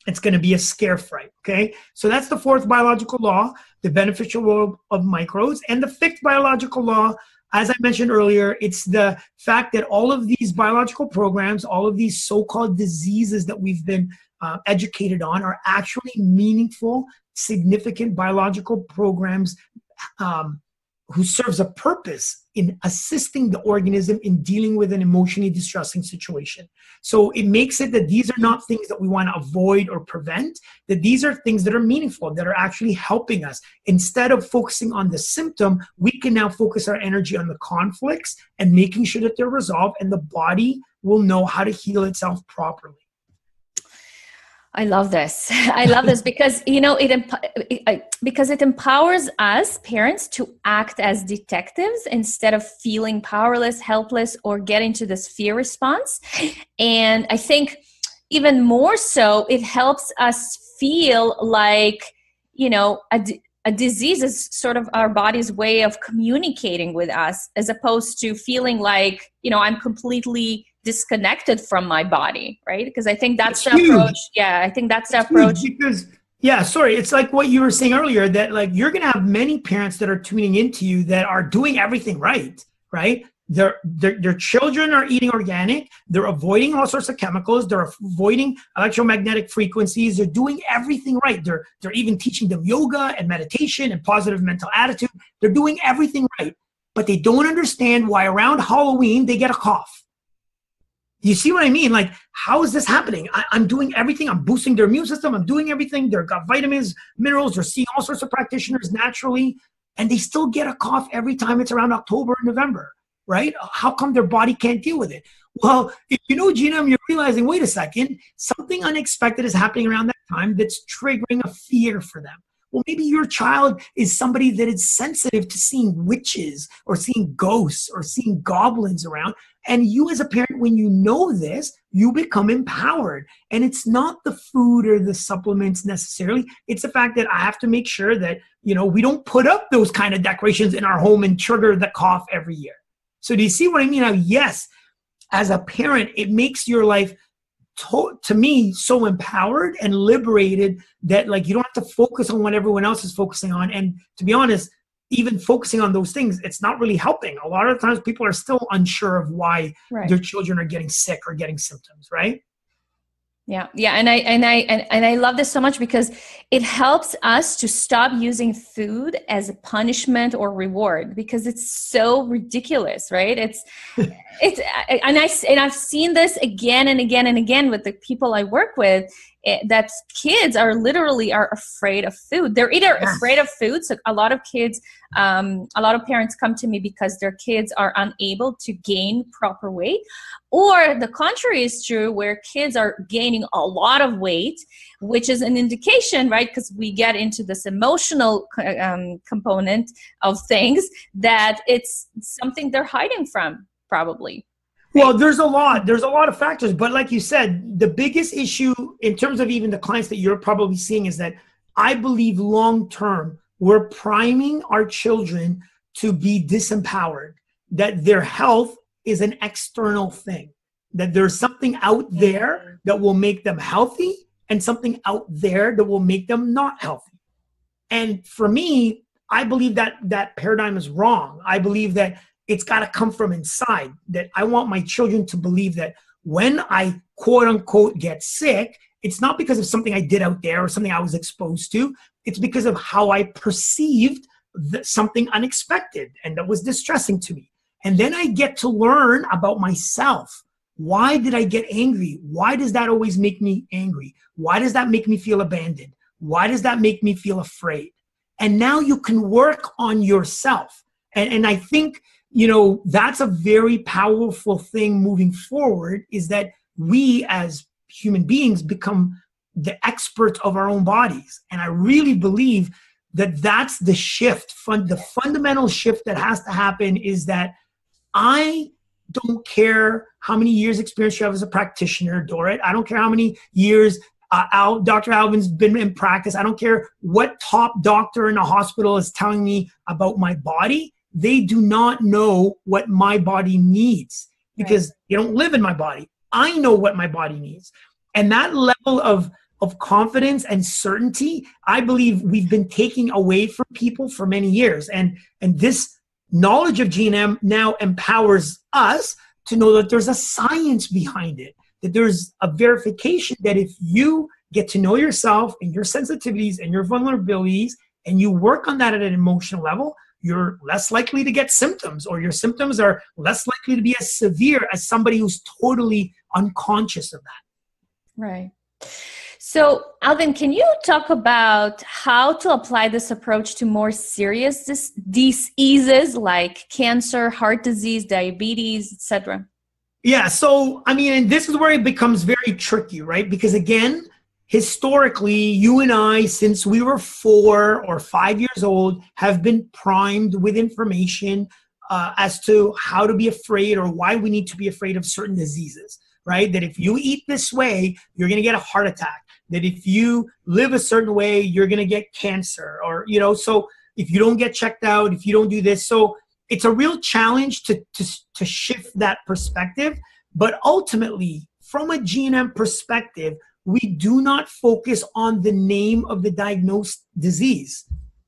It's going to be a scare fright. Okay. So that's the fourth biological law, the beneficial role of microbes. And the fifth biological law, as I mentioned earlier, it's the fact that all of these biological programs, all of these so called diseases that we've been uh, educated on, are actually meaningful, significant biological programs um, who serves a purpose in assisting the organism in dealing with an emotionally distressing situation. So it makes it that these are not things that we want to avoid or prevent, that these are things that are meaningful, that are actually helping us. Instead of focusing on the symptom, we can now focus our energy on the conflicts and making sure that they're resolved, and the body will know how to heal itself properly. I love this. I love this because you know it, it because it empowers us parents to act as detectives instead of feeling powerless, helpless, or get into this fear response. And I think even more so, it helps us feel like you know a, a disease is sort of our body's way of communicating with us, as opposed to feeling like you know I'm completely disconnected from my body, right? Because I think that's it's the huge. approach. Yeah, I think that's the it's approach. Because yeah, sorry, it's like what you were saying earlier that like you're gonna have many parents that are tuning into you that are doing everything right, right? Their, their, their children are eating organic. They're avoiding all sorts of chemicals. They're avoiding electromagnetic frequencies. They're doing everything right. They're, they're even teaching them yoga and meditation and positive mental attitude. They're doing everything right. But they don't understand why around Halloween they get a cough you see what I mean? Like, how is this happening? I, am doing everything. I'm boosting their immune system. I'm doing everything. They've got vitamins, minerals. They're seeing all sorts of practitioners naturally, and they still get a cough every time it's around October or November, right? How come their body can't deal with it? Well, if you know GNM, you're realizing, wait a second, something unexpected is happening around that time that's triggering a fear for them. Well, maybe your child is somebody that is sensitive to seeing witches or seeing ghosts or seeing goblins around And you, as a parent, when you know this, you become empowered. And it's not the food or the supplements necessarily. It's the fact that I have to make sure that, you know, we don't put up those kind of decorations in our home and trigger the cough every year. So, do you see what I mean? Now, yes, as a parent, it makes your life to, to me so empowered and liberated that like you don't have to focus on what everyone else is focusing on and to be honest even focusing on those things it's not really helping. A lot of times people are still unsure of why right. their children are getting sick or getting symptoms right? Yeah yeah and i and i and, and i love this so much because it helps us to stop using food as a punishment or reward because it's so ridiculous right? It's it's and i and i've seen this again and again and again with the people i work with it, that kids are literally are afraid of food they're either yes. afraid of food so a lot of kids um, a lot of parents come to me because their kids are unable to gain proper weight or the contrary is true where kids are gaining a lot of weight which is an indication right because we get into this emotional um, component of things that it's something they're hiding from probably well, there's a lot. There's a lot of factors, but like you said, the biggest issue in terms of even the clients that you're probably seeing is that I believe long term we're priming our children to be disempowered. That their health is an external thing. That there's something out there that will make them healthy and something out there that will make them not healthy. And for me, I believe that that paradigm is wrong. I believe that it's got to come from inside. That I want my children to believe that when I quote unquote get sick, it's not because of something I did out there or something I was exposed to. It's because of how I perceived the, something unexpected and that was distressing to me. And then I get to learn about myself. Why did I get angry? Why does that always make me angry? Why does that make me feel abandoned? Why does that make me feel afraid? And now you can work on yourself. And, and I think you know that's a very powerful thing moving forward is that we as human beings become the experts of our own bodies. And i really believe that that's the shift. Fun, the fundamental shift that has to happen is that i don't care how many years experience you have as a practitioner dorit. I don't care how many years uh, Al, dr alvin's been in practice. I don't care what top doctor in a hospital is telling me about my body they do not know what my body needs because right. they don't live in my body. I know what my body needs. And that level of of confidence and certainty, I believe we've been taking away from people for many years. And and this knowledge of GNM now empowers us to know that there's a science behind it, that there's a verification that if you get to know yourself and your sensitivities and your vulnerabilities and you work on that at an emotional level, you're less likely to get symptoms or your symptoms are less likely to be as severe as somebody who's totally unconscious of that. Right. So, Alvin, can you talk about how to apply this approach to more serious dis- diseases like cancer, heart disease, diabetes, etc.? Yeah, so I mean, and this is where it becomes very tricky, right? Because again, historically, you and I, since we were four or five years old, have been primed with information uh, as to how to be afraid or why we need to be afraid of certain diseases, right? That if you eat this way, you're going to get a heart attack. That if you live a certain way, you're going to get cancer, or, you know, so if you don't get checked out, if you don't do this. So it's a real challenge to, to, to shift that perspective. But ultimately, from a GNM perspective, we do not focus on the name of the diagnosed disease.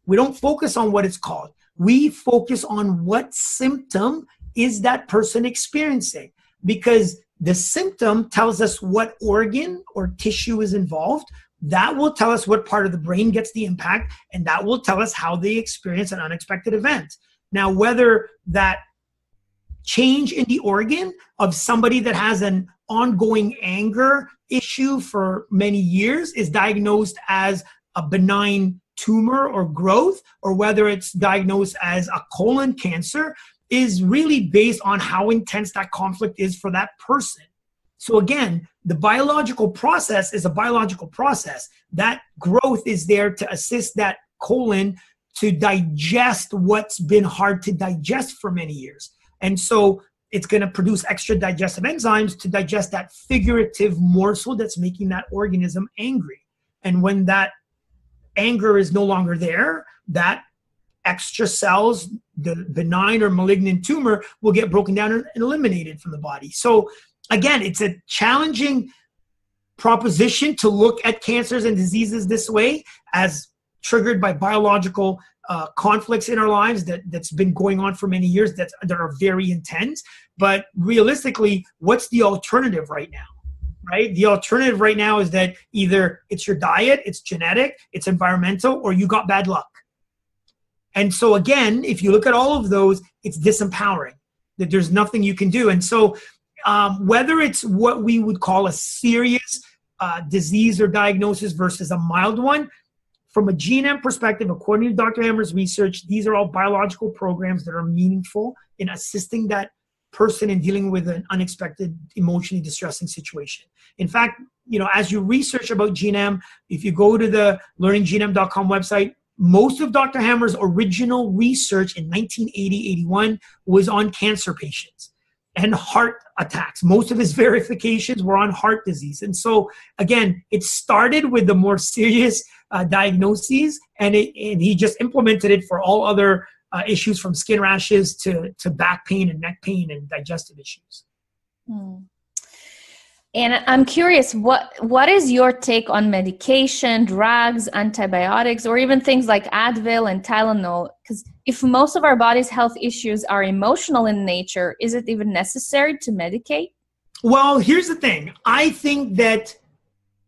We don't focus on what it's called. We focus on what symptom is that person experiencing because the symptom tells us what organ or tissue is involved. That will tell us what part of the brain gets the impact, and that will tell us how they experience an unexpected event. Now, whether that change in the organ of somebody that has an ongoing anger issue for many years is diagnosed as a benign tumor or growth, or whether it's diagnosed as a colon cancer, is really based on how intense that conflict is for that person. So, again, the biological process is a biological process. That growth is there to assist that colon to digest what's been hard to digest for many years. And so it's going to produce extra digestive enzymes to digest that figurative morsel that's making that organism angry. And when that anger is no longer there, that extra cells, the benign or malignant tumor, will get broken down and eliminated from the body. So, again, it's a challenging proposition to look at cancers and diseases this way as triggered by biological uh, conflicts in our lives that that's been going on for many years that that are very intense. But realistically, what's the alternative right now? Right, the alternative right now is that either it's your diet, it's genetic, it's environmental, or you got bad luck. And so again, if you look at all of those, it's disempowering that there's nothing you can do. And so um, whether it's what we would call a serious uh, disease or diagnosis versus a mild one, from a GNM perspective, according to Dr. Hamer's research, these are all biological programs that are meaningful in assisting that person in dealing with an unexpected, emotionally distressing situation. In fact, you know, as you research about GNM, if you go to the learninggnm.com website, most of Dr. Hamer's original research in 1980 81 was on cancer patients and heart attacks. Most of his verifications were on heart disease. And so, again, it started with the more serious uh, diagnoses, and, it, and he just implemented it for all other uh, issues from skin rashes to, to back pain and neck pain and digestive issues. Hmm. And I'm curious, what what is your take on medication, drugs, antibiotics, or even things like Advil and Tylenol? Because if most of our body's health issues are emotional in nature, is it even necessary to medicate? Well, here's the thing. I think that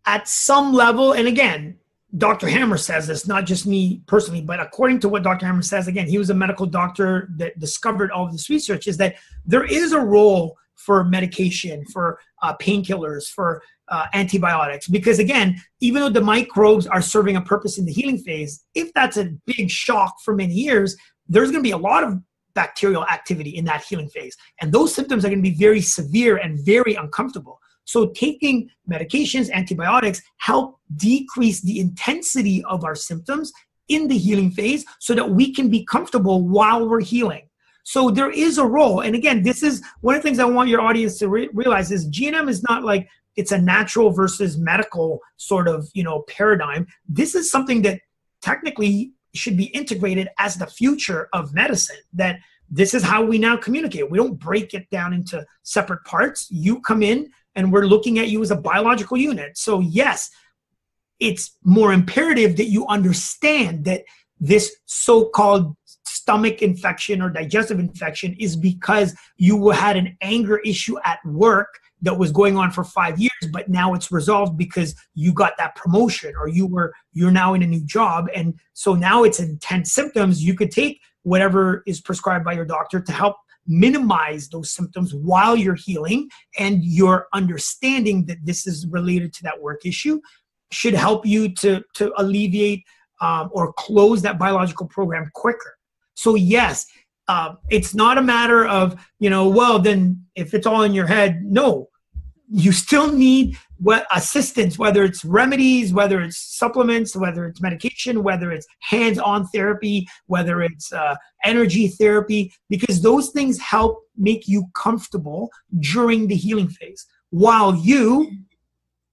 at some level, and again, Dr. Hamer says this, not just me personally, but according to what Dr. Hamer says, again, he was a medical doctor that discovered all of this research, is that there is a role for medication, for uh, painkillers, for uh, antibiotics. Because again, even though the microbes are serving a purpose in the healing phase, if that's a big shock for many years, there's going to be a lot of bacterial activity in that healing phase. And those symptoms are going to be very severe and very uncomfortable. So, taking medications, antibiotics help decrease the intensity of our symptoms in the healing phase so that we can be comfortable while we're healing. So there is a role. And again, this is one of the things I want your audience to re- realize is GNM is not like it's a natural versus medical sort of, you know, paradigm. This is something that technically should be integrated as the future of medicine that this is how we now communicate. We don't break it down into separate parts. You come in and we're looking at you as a biological unit. So yes, it's more imperative that you understand that this so-called stomach infection or digestive infection is because you had an anger issue at work that was going on for five years but now it's resolved because you got that promotion or you were you're now in a new job and so now it's intense symptoms you could take whatever is prescribed by your doctor to help minimize those symptoms while you're healing and your understanding that this is related to that work issue should help you to to alleviate um, or close that biological program quicker. So yes, uh, it's not a matter of you know, well then if it's all in your head, no, you still need assistance, whether it's remedies, whether it's supplements, whether it's medication, whether it's hands-on therapy, whether it's uh, energy therapy, because those things help make you comfortable during the healing phase, while you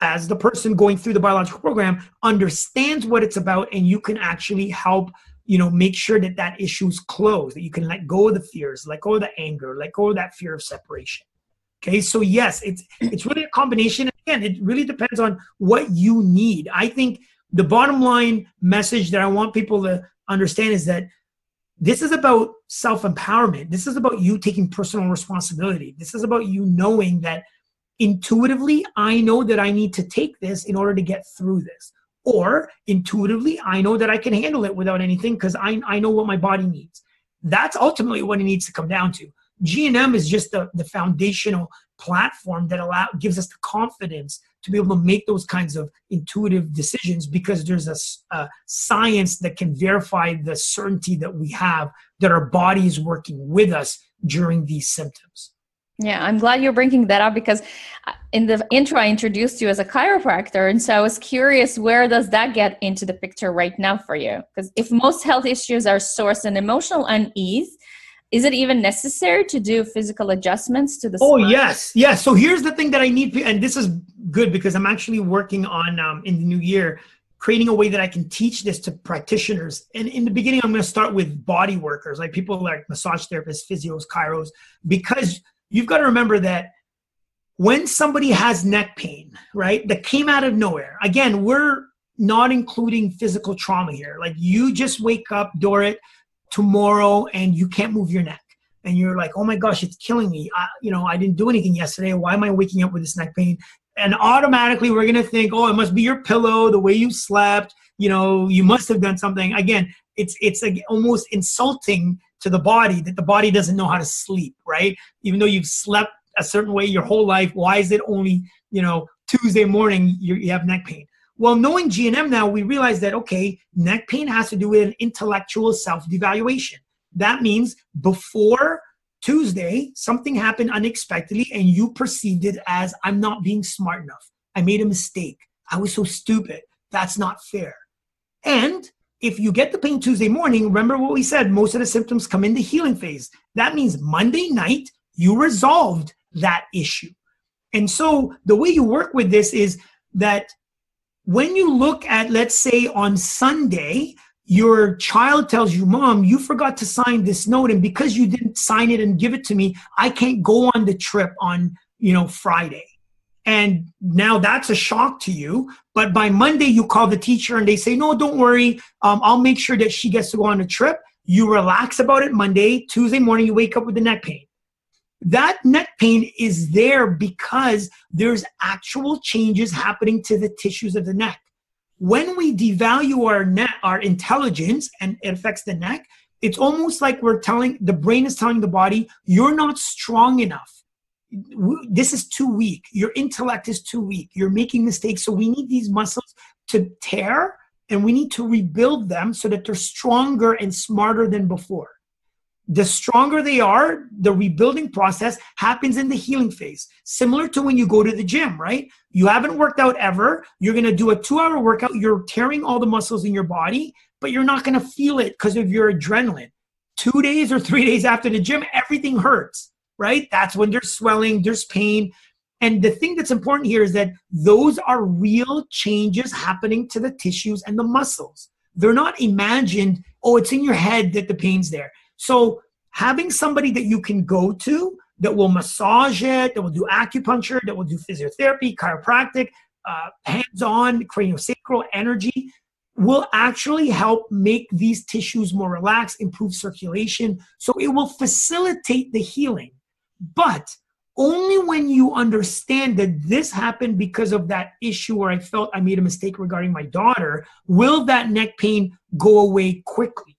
as the person going through the biological program understands what it's about and you can actually help you know make sure that that issue is closed that you can let go of the fears let go of the anger let go of that fear of separation okay so yes it's it's really a combination. Again it really depends on what you need. I think the bottom line message that i want people to understand is that this is about self empowerment this is about you taking personal responsibility. This is about you knowing that intuitively i know that i need to take this in order to get through this. Or intuitively, I know that I can handle it without anything because I, I know what my body needs. That's ultimately what it needs to come down to. GNM is just the, the foundational platform that allow gives us the confidence to be able to make those kinds of intuitive decisions because there's a, a, science that can verify the certainty that we have that our body is working with us during these symptoms. Yeah, I'm glad you're bringing that up because uh, in the intro I introduced you as a chiropractor, and so I was curious where does that get into the picture right now for you? Because if most health issues are sourced in emotional unease, is it even necessary to do physical adjustments to the oh spine? yes. Yes. So here's the thing that i need and this is good because i'm actually working on um, in the new year creating a way that i can teach this to practitioners. And in the beginning i'm going to start with body workers like people like massage therapists physios chiros because you've got to remember that when somebody has neck pain right that came out of nowhere again we're not including physical trauma here. Like you just wake up dorit tomorrow and you can't move your neck. And you're like oh my gosh it's killing me. I, you know i didn't do anything yesterday. Why am i waking up with this neck pain? And automatically we're going to think oh it must be your pillow the way you slept. You know you must have done something. Again it's it's almost insulting to the body that the body doesn't know how to sleep right? Even though you've slept a certain way your whole life why is it only you know tuesday morning you have neck pain well, knowing GNM now, we realize that, okay, neck pain has to do with an intellectual self devaluation. That means before Tuesday, something happened unexpectedly and you perceived it as, I'm not being smart enough. I made a mistake. I was so stupid. That's not fair. And if you get the pain Tuesday morning, remember what we said most of the symptoms come in the healing phase. That means Monday night, you resolved that issue. And so the way you work with this is that when you look at, let's say, on Sunday, your child tells you, Mom, you forgot to sign this note, and because you didn't sign it and give it to me, I can't go on the trip on, you know, Friday. And now that's a shock to you. But by Monday, you call the teacher and they say, No, don't worry. Um, I'll make sure that she gets to go on a trip. You relax about it Monday. Tuesday morning, you wake up with the neck pain. That neck pain is there because there's actual changes happening to the tissues of the neck. When we devalue our neck, our intelligence, and it affects the neck, it's almost like we're telling the brain is telling the body, you're not strong enough. This is too weak. Your intellect is too weak. You're making mistakes. So we need these muscles to tear and we need to rebuild them so that they're stronger and smarter than before the stronger they are, the rebuilding process happens in the healing phase. Similar to when you go to the gym, right? You haven't worked out ever. You're going to do a two hour workout. You're tearing all the muscles in your body, but you're not going to feel it because of your adrenaline. Two days or three days after the gym, everything hurts, right? That's when there's swelling, there's pain. And the thing that's important here is that those are real changes happening to the tissues and the muscles. They're not imagined, oh, it's in your head that the pain's there so having somebody that you can go to that will massage it, that will do acupuncture, that will do physiotherapy, chiropractic, uh, hands-on craniosacral energy will actually help make these tissues more relaxed, improve circulation. So it will facilitate the healing. But only when you understand that this happened because of that issue where I felt I made a mistake regarding my daughter, will that neck pain go away quickly.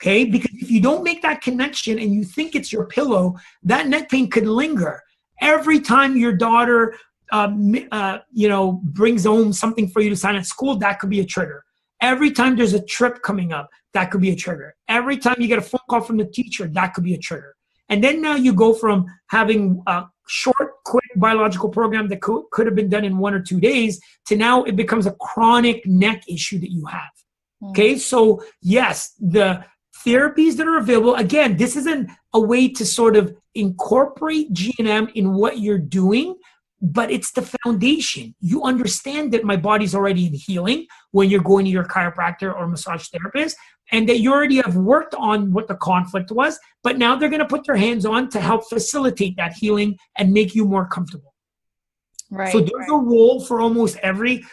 Okay, because if you don't make that connection and you think it's your pillow, that neck pain could linger. Every time your daughter, um, uh, you know, brings home something for you to sign at school, that could be a trigger. Every time there's a trip coming up, that could be a trigger. Every time you get a phone call from the teacher, that could be a trigger. And then now you go from having a short, quick biological program that could, could have been done in one or two days to now it becomes a chronic neck issue that you have. Mm. Okay, so yes, the therapies that are available. Again, this isn't a way to sort of incorporate GNM in what you're doing, but it's the foundation. You understand that my body's already in healing when you're going to your chiropractor or massage therapist, and that you already have worked on what the conflict was, but now they're going to put their hands on to help facilitate that healing and make you more comfortable. Right. So there's right. a role for almost every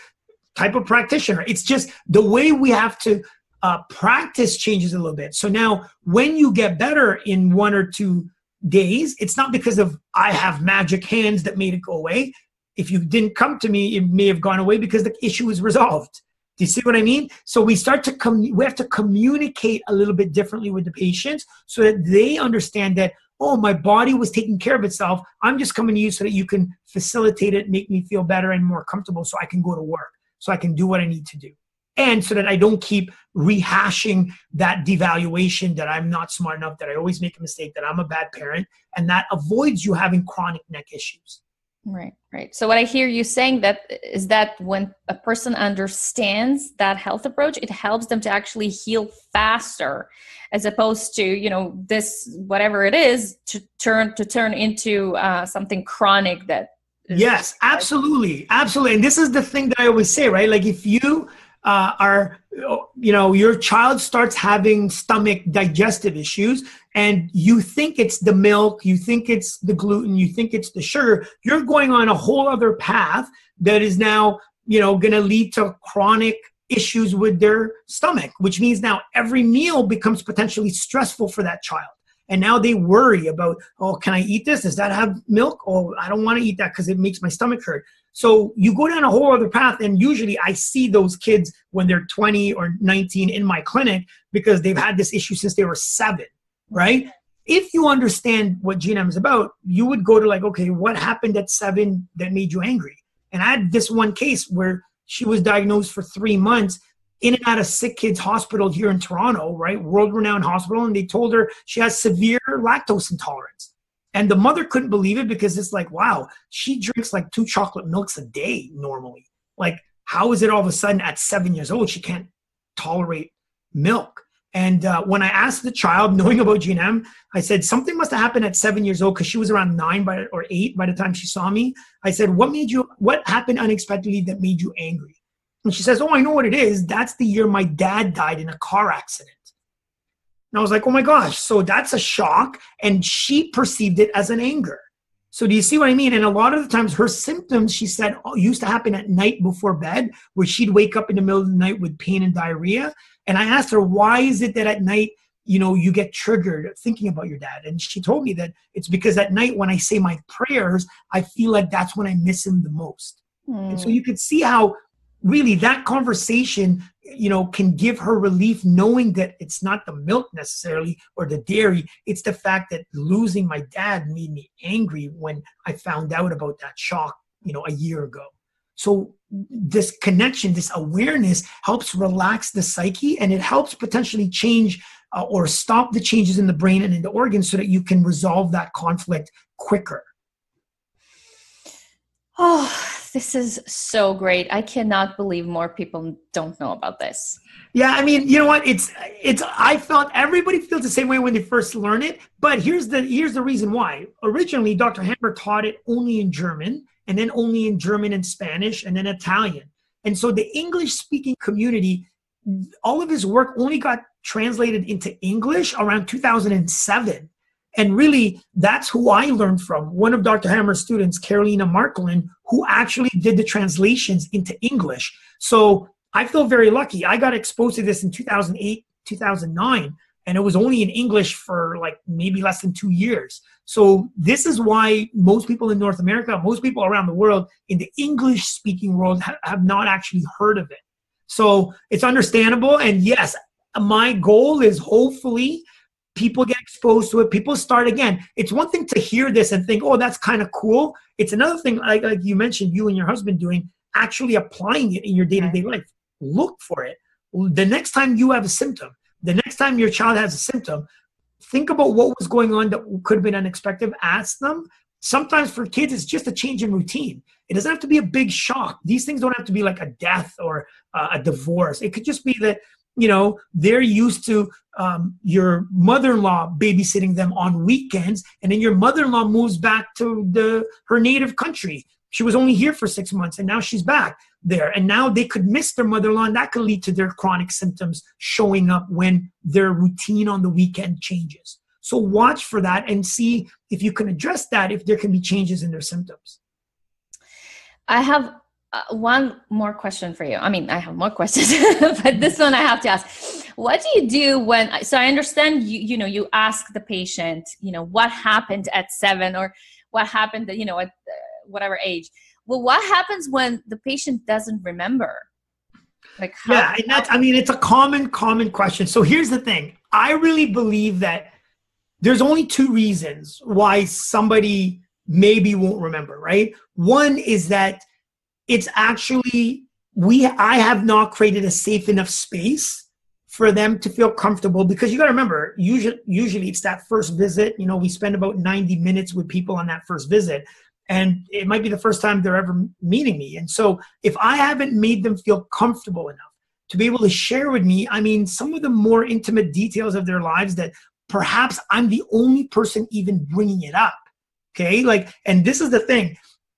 type of practitioner. It's just the way we have to uh, practice changes a little bit. So now, when you get better in one or two days, it's not because of I have magic hands that made it go away. If you didn't come to me, it may have gone away because the issue is resolved. Do you see what I mean? So we start to com- we have to communicate a little bit differently with the patients so that they understand that oh my body was taking care of itself. I'm just coming to you so that you can facilitate it, make me feel better and more comfortable, so I can go to work, so I can do what I need to do and so that I don't keep rehashing that devaluation that I'm not smart enough, that I always make a mistake, that I'm a bad parent, and that avoids you having chronic neck issues. Right, right. So what I hear you saying that is that when a person understands that health approach, it helps them to actually heal faster, as opposed to you know this whatever it is to turn to turn into uh, something chronic that. Yes, absolutely, absolutely. And this is the thing that I always say, right? Like if you uh, are you know your child starts having stomach digestive issues and you think it's the milk you think it's the gluten you think it's the sugar you're going on a whole other path that is now you know going to lead to chronic issues with their stomach which means now every meal becomes potentially stressful for that child. And now they worry about oh can i eat this? Does that have milk? Oh i don't want to eat that because it makes my stomach hurt so you go down a whole other path, and usually I see those kids when they're 20 or 19 in my clinic because they've had this issue since they were seven, right? If you understand what GNM is about, you would go to like, okay, what happened at seven that made you angry? And I had this one case where she was diagnosed for three months in and out of sick kids hospital here in Toronto, right? World renowned hospital. And they told her she has severe lactose intolerance. And the mother couldn't believe it because it's like, wow, she drinks like two chocolate milks a day normally. Like, how is it all of a sudden at seven years old she can't tolerate milk? And uh, when I asked the child, knowing about GNM, I said something must have happened at seven years old because she was around nine by, or eight by the time she saw me. I said, "What made you? What happened unexpectedly that made you angry?" And she says, "Oh, I know what it is. That's the year my dad died in a car accident." And I was like, oh my gosh, so that's a shock. And she perceived it as an anger. So do you see what I mean? And a lot of the times her symptoms, she said, oh, used to happen at night before bed, where she'd wake up in the middle of the night with pain and diarrhea. And I asked her, why is it that at night, you know, you get triggered thinking about your dad? And she told me that it's because at night when I say my prayers, I feel like that's when I miss him the most. Mm. And so hmm. you could see how really that conversation you know can give her relief knowing that it's not the milk necessarily or the dairy. It's the fact that losing my dad made me angry when i found out about that shock you know a year ago. So this connection this awareness helps relax the psyche and it helps potentially change uh, or stop the changes in the brain and in the organs so that you can resolve that conflict quicker. Oh this is so great. I cannot believe more people don't know about this. Yeah, I mean, you know what? It's it's I felt everybody feels the same way when they first learn it, but here's the here's the reason why. Originally, Dr. Hamer taught it only in German and then only in German and Spanish and then Italian. And so the English speaking community all of his work only got translated into English around 2007. And really, that's who I learned from. One of Dr. Hamer's students, Caroline Markolin, who actually did the translations into English. So I feel very lucky. I got exposed to this in 2008, 2009, and it was only in English for like maybe less than two years. So this is why most people in North America, most people around the world in the English speaking world ha- have not actually heard of it. So it's understandable. And yes, my goal is hopefully people get exposed to it. People start again it's one thing to hear this and think oh that's kind of cool. It's another thing like, like you mentioned you and your husband doing actually applying it in your day-to-day life. Look for it. The next time you have a symptom the next time your child has a symptom think about what was going on that could have been unexpected. Ask them. Sometimes for kids it's just a change in routine. It doesn't have to be a big shock. These things don't have to be like a death or uh, a divorce. It could just be that you know they're used to um, your mother-in-law babysitting them on weekends and then your mother-in-law moves back to the her native country. She was only here for six months and now she's back there. And now they could miss their mother-in-law and that could lead to their chronic symptoms showing up when their routine on the weekend changes. So watch for that and see if you can address that if there can be changes in their symptoms. I have uh, one more question for you. I mean, I have more questions, but this one I have to ask. What do you do when? So I understand you. You know, you ask the patient. You know, what happened at seven, or what happened. You know, at uh, whatever age. Well, what happens when the patient doesn't remember? Like, how, yeah, and that's. I mean, it's a common, common question. So here's the thing. I really believe that there's only two reasons why somebody maybe won't remember. Right. One is that it's actually we i have not created a safe enough space for them to feel comfortable because you got to remember usually usually it's that first visit you know we spend about 90 minutes with people on that first visit and it might be the first time they're ever meeting me. And so if I haven't made them feel comfortable enough to be able to share with me, I mean, some of the more intimate details of their lives that perhaps I'm the only person even bringing it up. Okay. Like, and this is the thing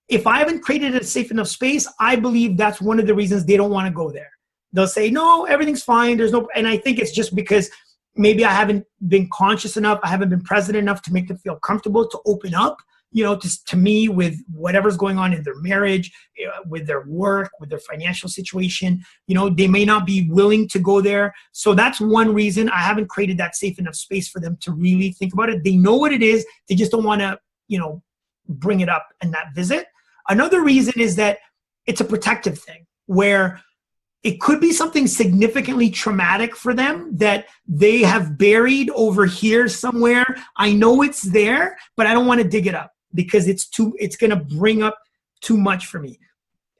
if I haven't created a safe enough space, I believe that's one of the reasons they don't want to go there. They'll say, no, everything's fine. There's no, and I think it's just because maybe I haven't been conscious enough. I haven't been present enough to make them feel comfortable to open up you know, to, to me with whatever's going on in their marriage, uh, with their work, with their financial situation. You know, they may not be willing to go there. So that's one reason I haven't created that safe enough space for them to really think about it. They know what it is, they just don't want to, you know, bring it up in that visit. Another reason is that it's a protective thing where it could be something significantly traumatic for them that they have buried over here somewhere. I know it's there, but I don't want to dig it up because it's too it's going to bring up too much for me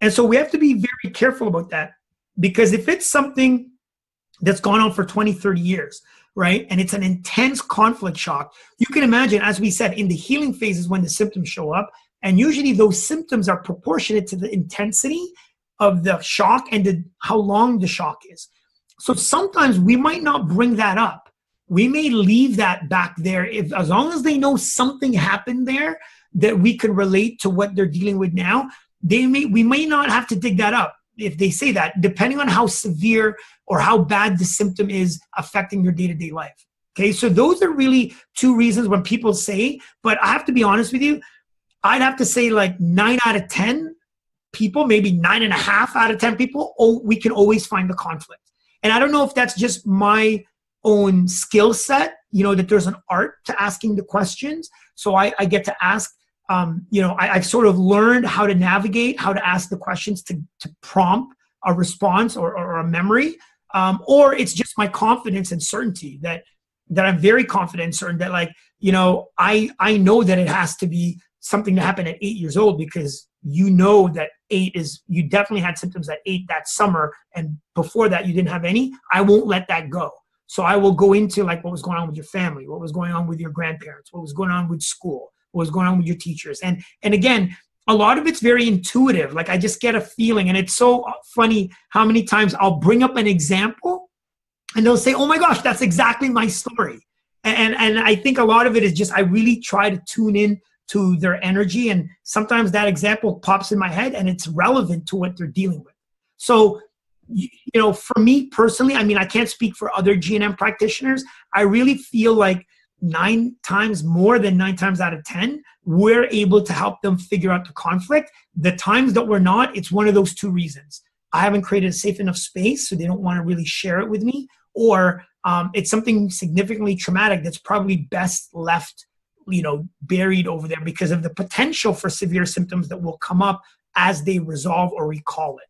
and so we have to be very careful about that because if it's something that's gone on for 20 30 years right and it's an intense conflict shock you can imagine as we said in the healing phases when the symptoms show up and usually those symptoms are proportionate to the intensity of the shock and the, how long the shock is. So sometimes we might not bring that up. We may leave that back there. If as long as they know something happened there that we can relate to what they're dealing with now, they may we may not have to dig that up if they say that, depending on how severe or how bad the symptom is affecting your day-to-day life. Okay, so those are really two reasons when people say, but I have to be honest with you, I'd have to say like nine out of ten people, maybe nine and a half out of ten people, oh, we can always find the conflict. And I don't know if that's just my own skill set, you know, that there's an art to asking the questions. So I, I get to ask um, you know, I, have sort of learned how to navigate, how to ask the questions to, to prompt a response or, or a memory. Um, or it's just my confidence and certainty that that I'm very confident and certain that like, you know, I I know that it has to be something to happen at eight years old because you know that eight is you definitely had symptoms at eight that summer. And before that you didn't have any. I won't let that go. So I will go into like what was going on with your family, what was going on with your grandparents, what was going on with school, what was going on with your teachers. And and again a lot of it's very intuitive. Like i just get a feeling. And it's so funny how many times i'll bring up an example and they'll say oh my gosh that's exactly my story. And and i think a lot of it is just i really try to tune in to their energy and sometimes that example pops in my head and it's relevant to what they're dealing with so you know for me personally i mean i can't speak for other gnm practitioners i really feel like nine times more than nine times out of 10, we're able to help them figure out the conflict. The times that we're not, it's one of those two reasons. I haven't created a safe enough space, so they don't want to really share it with me, or um, it's something significantly traumatic that's probably best left, you know, buried over there because of the potential for severe symptoms that will come up as they resolve or recall it.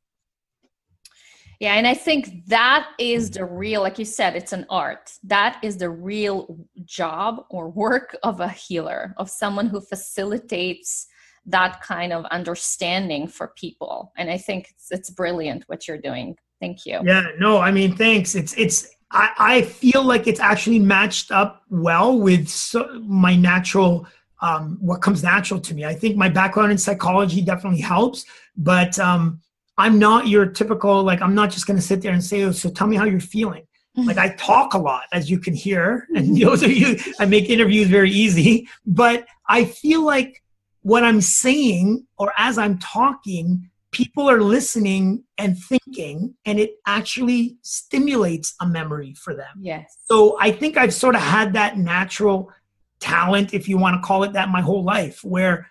Yeah, and I think that is the real, like you said, it's an art. That is the real job or work of a healer, of someone who facilitates that kind of understanding for people. And I think it's, it's brilliant what you're doing. Thank you. Yeah, no, I mean, thanks. It's, it's, I, I feel like it's actually matched up well with so, my natural, um, what comes natural to me. I think my background in psychology definitely helps, but, um, I'm not your typical, like, I'm not just going to sit there and say, oh, so tell me how you're feeling. Mm-hmm. Like, I talk a lot, as you can hear, and those of you, I make interviews very easy, but I feel like what I'm saying, or as I'm talking, people are listening and thinking, and it actually stimulates a memory for them. Yes. So I think I've sort of had that natural talent, if you want to call it that, my whole life, where,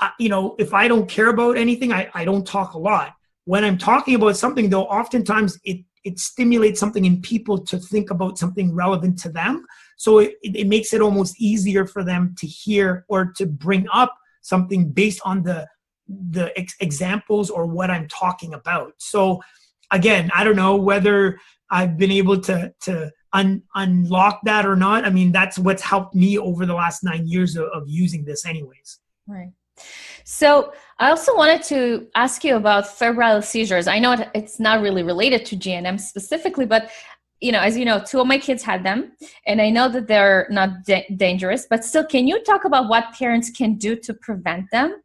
uh, you know, if I don't care about anything, I, I don't talk a lot when I'm talking about something, though, oftentimes it it stimulates something in people to think about something relevant to them. So it, it makes it almost easier for them to hear or to bring up something based on the the ex- examples or what I'm talking about. So again, I don't know whether I've been able to to un, unlock that or not. I mean, that's what's helped me over the last nine years of, of using this, anyways. Right. So I also wanted to ask you about febrile seizures. I know it's not really related to GNM specifically, but you know, as you know, two of my kids had them, and I know that they're not da- dangerous. But still, can you talk about what parents can do to prevent them,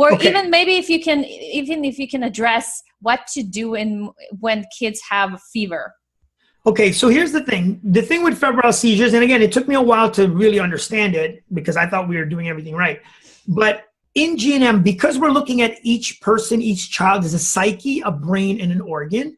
or okay. even maybe if you can even if you can address what to do in when kids have fever. Okay so here's the thing. The thing with febrile seizures and again it took me a while to really understand it because i thought we were doing everything right. But in gnm because we're looking at each person each child as a psyche a brain and an organ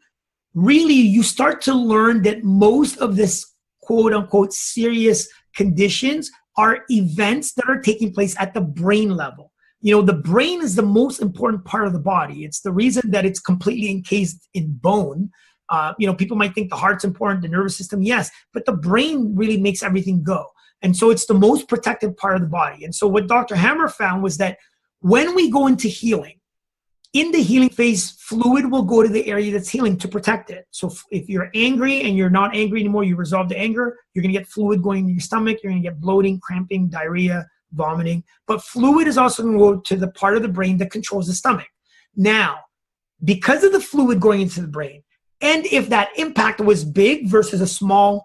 really you start to learn that most of this quote unquote serious conditions are events that are taking place at the brain level you know the brain is the most important part of the body. It's the reason that it's completely encased in bone. Uh, you know people might think the heart's important the nervous system yes but the brain really makes everything go. And so it's the most protected part of the body. And so what dr Hamer found was that when we go into healing in the healing phase fluid will go to the area that's healing to protect it. So if you're angry and you're not angry anymore you resolve the anger you're going to get fluid going in your stomach you're to get bloating cramping diarrhea vomiting, but fluid is also going to go to the part of the brain that controls the stomach. Now, because of the fluid going into the brain, and if that impact was big versus a small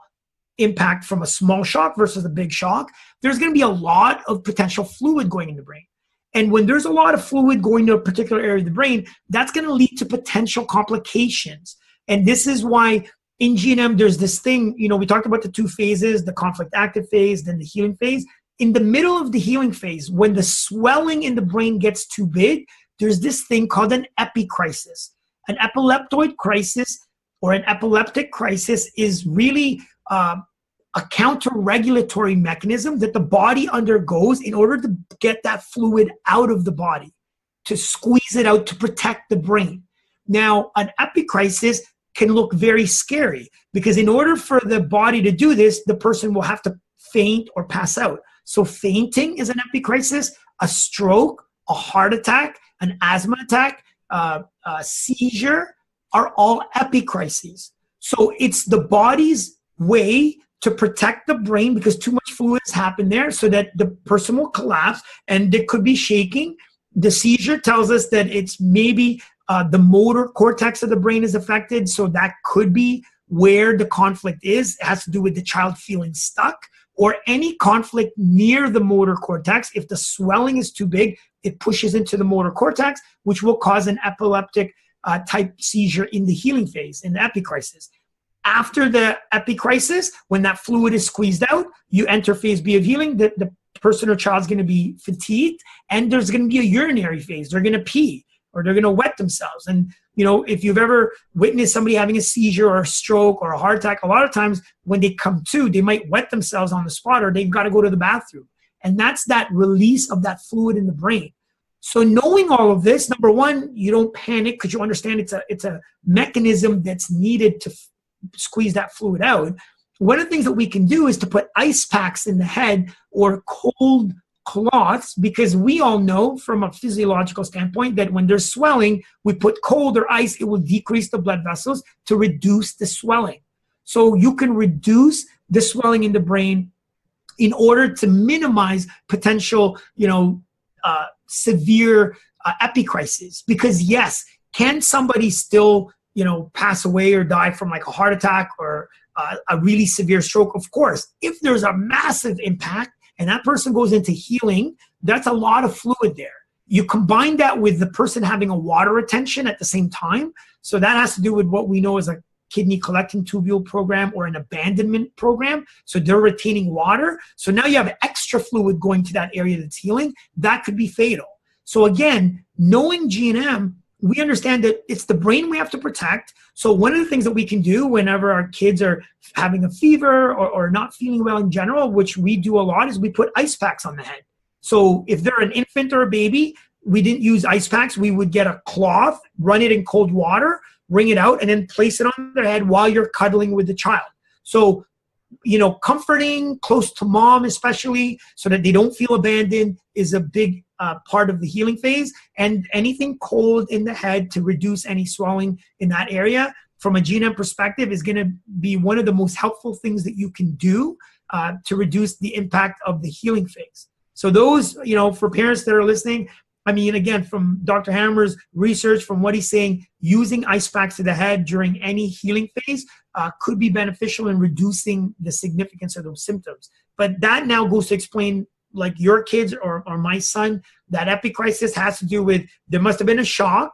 impact from a small shock versus a big shock, there's going to be a lot of potential fluid going in the brain. And when there's a lot of fluid going to a particular area of the brain, that's going to lead to potential complications. And this is why in GNM, there's this thing, you know, we talked about the two phases the conflict active phase, then the healing phase in the middle of the healing phase, when the swelling in the brain gets too big, there's this thing called an epicrisis. An epileptoid crisis or an epileptic crisis is really uh, a counter regulatory mechanism that the body undergoes in order to get that fluid out of the body, to squeeze it out to protect the brain. Now, an epicrisis can look very scary because in order for the body to do this, the person will have to faint or pass out. So fainting is an epicrisis, a stroke, a heart attack, an asthma attack, uh, a seizure are all epicrises. So it's the body's way to protect the brain because too much fluid has happened there so that the person will collapse and it could be shaking. The seizure tells us that it's maybe uh, the motor cortex of the brain is affected. So that could be where the conflict is. It has to do with the child feeling stuck or any conflict near the motor cortex. If the swelling is too big, it pushes into the motor cortex, which will cause an epileptic uh, type seizure in the healing phase, in the epicrisis. After the epicrisis, when that fluid is squeezed out, you enter phase B of healing. The, the person or child is going to be fatigued, and there's going to be a urinary phase. They're going to pee or they're going to wet themselves. And you know, if you've ever witnessed somebody having a seizure or a stroke or a heart attack, a lot of times when they come to, they might wet themselves on the spot or they've got to go to the bathroom. And that's that release of that fluid in the brain. So knowing all of this, number one, you don't panic because you understand it's a it's a mechanism that's needed to f- squeeze that fluid out. One of the things that we can do is to put ice packs in the head or cold cloths because we all know from a physiological standpoint that when there's swelling, we put cold or ice, it will decrease the blood vessels to reduce the swelling. So you can reduce the swelling in the brain in order to minimize potential, you know, uh, severe uh, epicrisis. Because yes, can somebody still, you know, pass away or die from like a heart attack or uh, a really severe stroke? Of course, if there's a massive impact and that person goes into healing, that's a lot of fluid there. You combine that with the person having a water retention at the same time. So that has to do with what we know as a kidney collecting tubule program or an abandonment program. So they're retaining water. So now you have extra fluid going to that area that's healing. That could be fatal. So again, knowing GNM we understand that it's the brain we have to protect. So one of the things that we can do whenever our kids are having a fever or, or not feeling well in general, which we do a lot, is we put ice packs on the head. So if they're an infant or a baby, we didn't use ice packs. We would get a cloth, run it in cold water, wring it out, and then place it on their head while you're cuddling with the child. So, you know, comforting, close to mom, especially, so that they don't feel abandoned, is a big uh, part of the healing phase, and anything cold in the head to reduce any swelling in that area from a GNM perspective is going to be one of the most helpful things that you can do uh, to reduce the impact of the healing phase. So those, you know, for parents that are listening, I mean, again, from Dr. Hamer's research, from what he's saying, using ice packs to the head during any healing phase uh, could be beneficial in reducing the significance of those symptoms. But that now goes to explain like your kids or, or my son, that epicrisis has to do with there must have been a shock.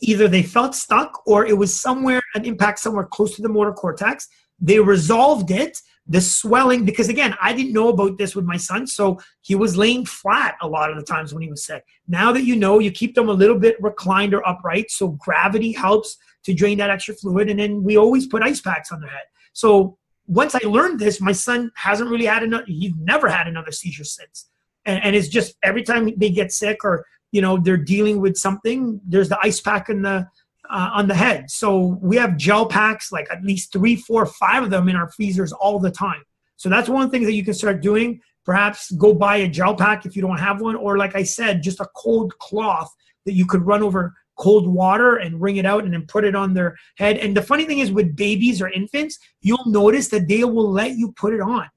Either they felt stuck or it was somewhere, an impact somewhere close to the motor cortex. They resolved it. The swelling, because again, I didn't know about this with my son, so he was laying flat a lot of the times when he was sick. Now that you know, you keep them a little bit reclined or upright, so gravity helps to drain that extra fluid. And then we always put ice packs on their head. So once I learned this, my son hasn't really had another, he's never had another seizure since. And, and it's just every time they get sick or, you know, they're dealing with something, there's the ice pack in the, uh, on the head. So we have gel packs, like at least three, four, five of them in our freezers all the time. So that's one thing that you can start doing. Perhaps go buy a gel pack if you don't have one, or like I said, just a cold cloth that you could run over cold water and wring it out and then put it on their head. And the funny thing is, with babies or infants, you'll notice that they will let you put it on.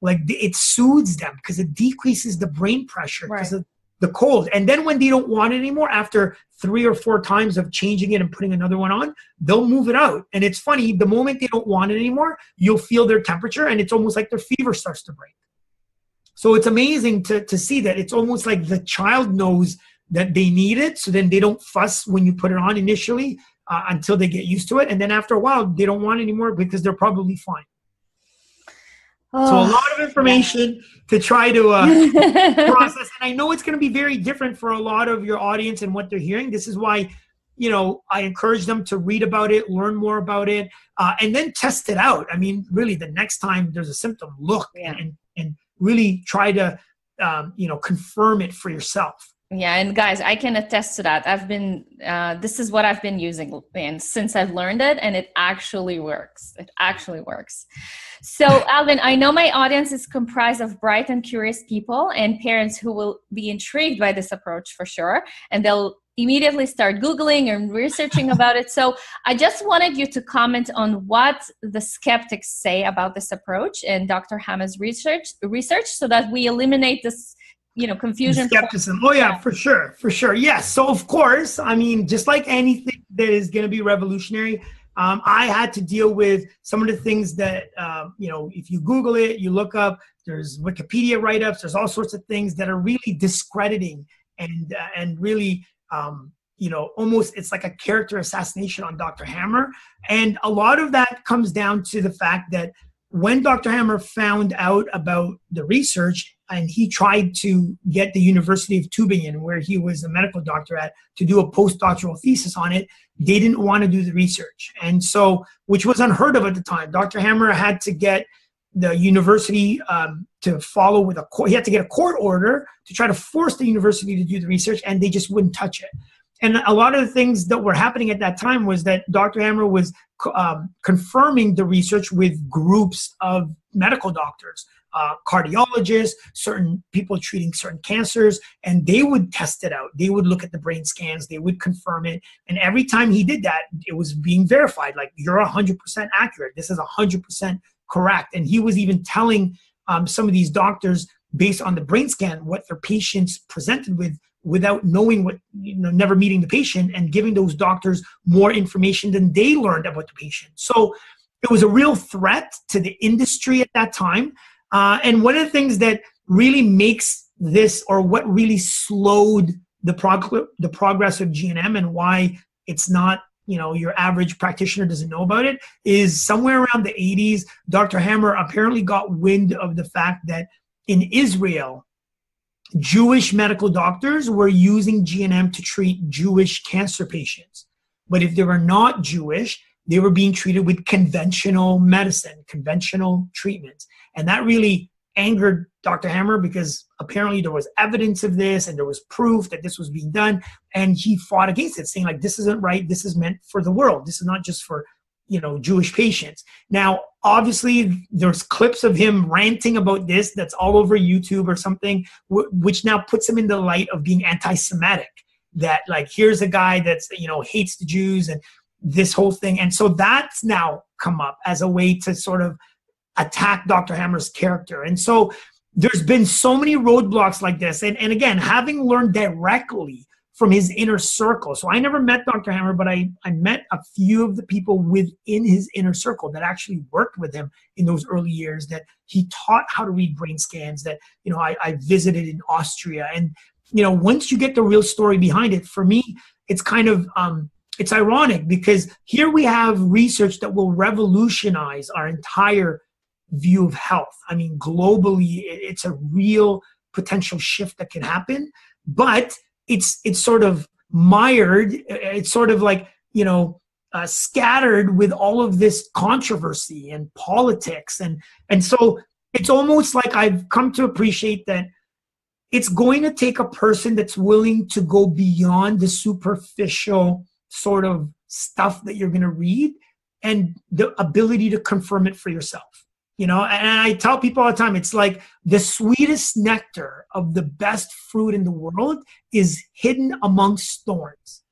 Like it soothes them because it decreases the brain pressure because right. of the cold. And then when they don't want it anymore, after three or four times of changing it and putting another one on, they'll move it out. And it's funny, the moment they don't want it anymore, you'll feel their temperature and it's almost like their fever starts to break. So it's amazing to, to see that it's almost like the child knows that they need it. So then they don't fuss when you put it on initially uh, until they get used to it. And then after a while, they don't want anymore because they're probably fine. Oh, so a lot of information yeah. to try to uh, process. And I know it's going to be very different for a lot of your audience and what they're hearing. This is why, you know, I encourage them to read about it, learn more about it, uh, and then test it out. I mean, really, the next time there's a symptom, look yeah. and, and really try to, um, you know, confirm it for yourself yeah and guys i can attest to that. I've been uh, this is what i've been using and since i've learned it and it actually works. It actually works. So alvin i know my audience is comprised of bright and curious people and parents who will be intrigued by this approach for sure and they'll immediately start googling and researching about it. So i just wanted you to comment on what the skeptics say about this approach and dr Hamer's research research so that we eliminate this you know confusion. skepticism. Oh yeah for sure for sure. Yes so of course i mean just like anything that is going to be revolutionary um, i had to deal with some of the things that um, you know if you google it you look up there's wikipedia write-ups there's all sorts of things that are really discrediting and uh, and really um, you know almost it's like a character assassination on dr Hamer. And a lot of that comes down to the fact that when Dr. Hamer found out about the research and he tried to get the University of Tübingen, where he was a medical doctor at, to do a postdoctoral thesis on it, they didn't want to do the research. And so, which was unheard of at the time. Dr. Hamer had to get the university um, to follow with a court, he had to get a court order to try to force the university to do the research, and they just wouldn't touch it. And a lot of the things that were happening at that time was that Dr. Hamer was um, confirming the research with groups of medical doctors, uh, cardiologists, certain people treating certain cancers, and they would test it out. They would look at the brain scans, they would confirm it. And every time he did that, it was being verified like, you're 100% accurate. This is 100% correct. And he was even telling um, some of these doctors, based on the brain scan, what their patients presented with without knowing what you know never meeting the patient and giving those doctors more information than they learned about the patient so it was a real threat to the industry at that time uh, and one of the things that really makes this or what really slowed the, prog- the progress of gnm and why it's not you know your average practitioner doesn't know about it is somewhere around the 80s dr Hamer apparently got wind of the fact that in israel Jewish medical doctors were using GNM to treat Jewish cancer patients. But if they were not Jewish, they were being treated with conventional medicine, conventional treatments. And that really angered Dr. Hamer because apparently there was evidence of this and there was proof that this was being done. And he fought against it, saying, like, this isn't right. This is meant for the world. This is not just for you know jewish patients now obviously there's clips of him ranting about this that's all over youtube or something which now puts him in the light of being anti-semitic that like here's a guy that's you know hates the jews and this whole thing and so that's now come up as a way to sort of attack dr Hamer's character and so there's been so many roadblocks like this and, and again having learned directly from his inner circle. So I never met Dr. Hamer, but I, I met a few of the people within his inner circle that actually worked with him in those early years that he taught how to read brain scans that, you know, I, I visited in Austria. And, you know, once you get the real story behind it, for me, it's kind of, um, it's ironic because here we have research that will revolutionize our entire view of health. I mean, globally, it's a real potential shift that can happen, but it's it's sort of mired. It's sort of like you know uh, scattered with all of this controversy and politics, and and so it's almost like I've come to appreciate that it's going to take a person that's willing to go beyond the superficial sort of stuff that you're going to read and the ability to confirm it for yourself you know? And i tell people all the time it's like the sweetest nectar of the best fruit in the world is hidden amongst thorns.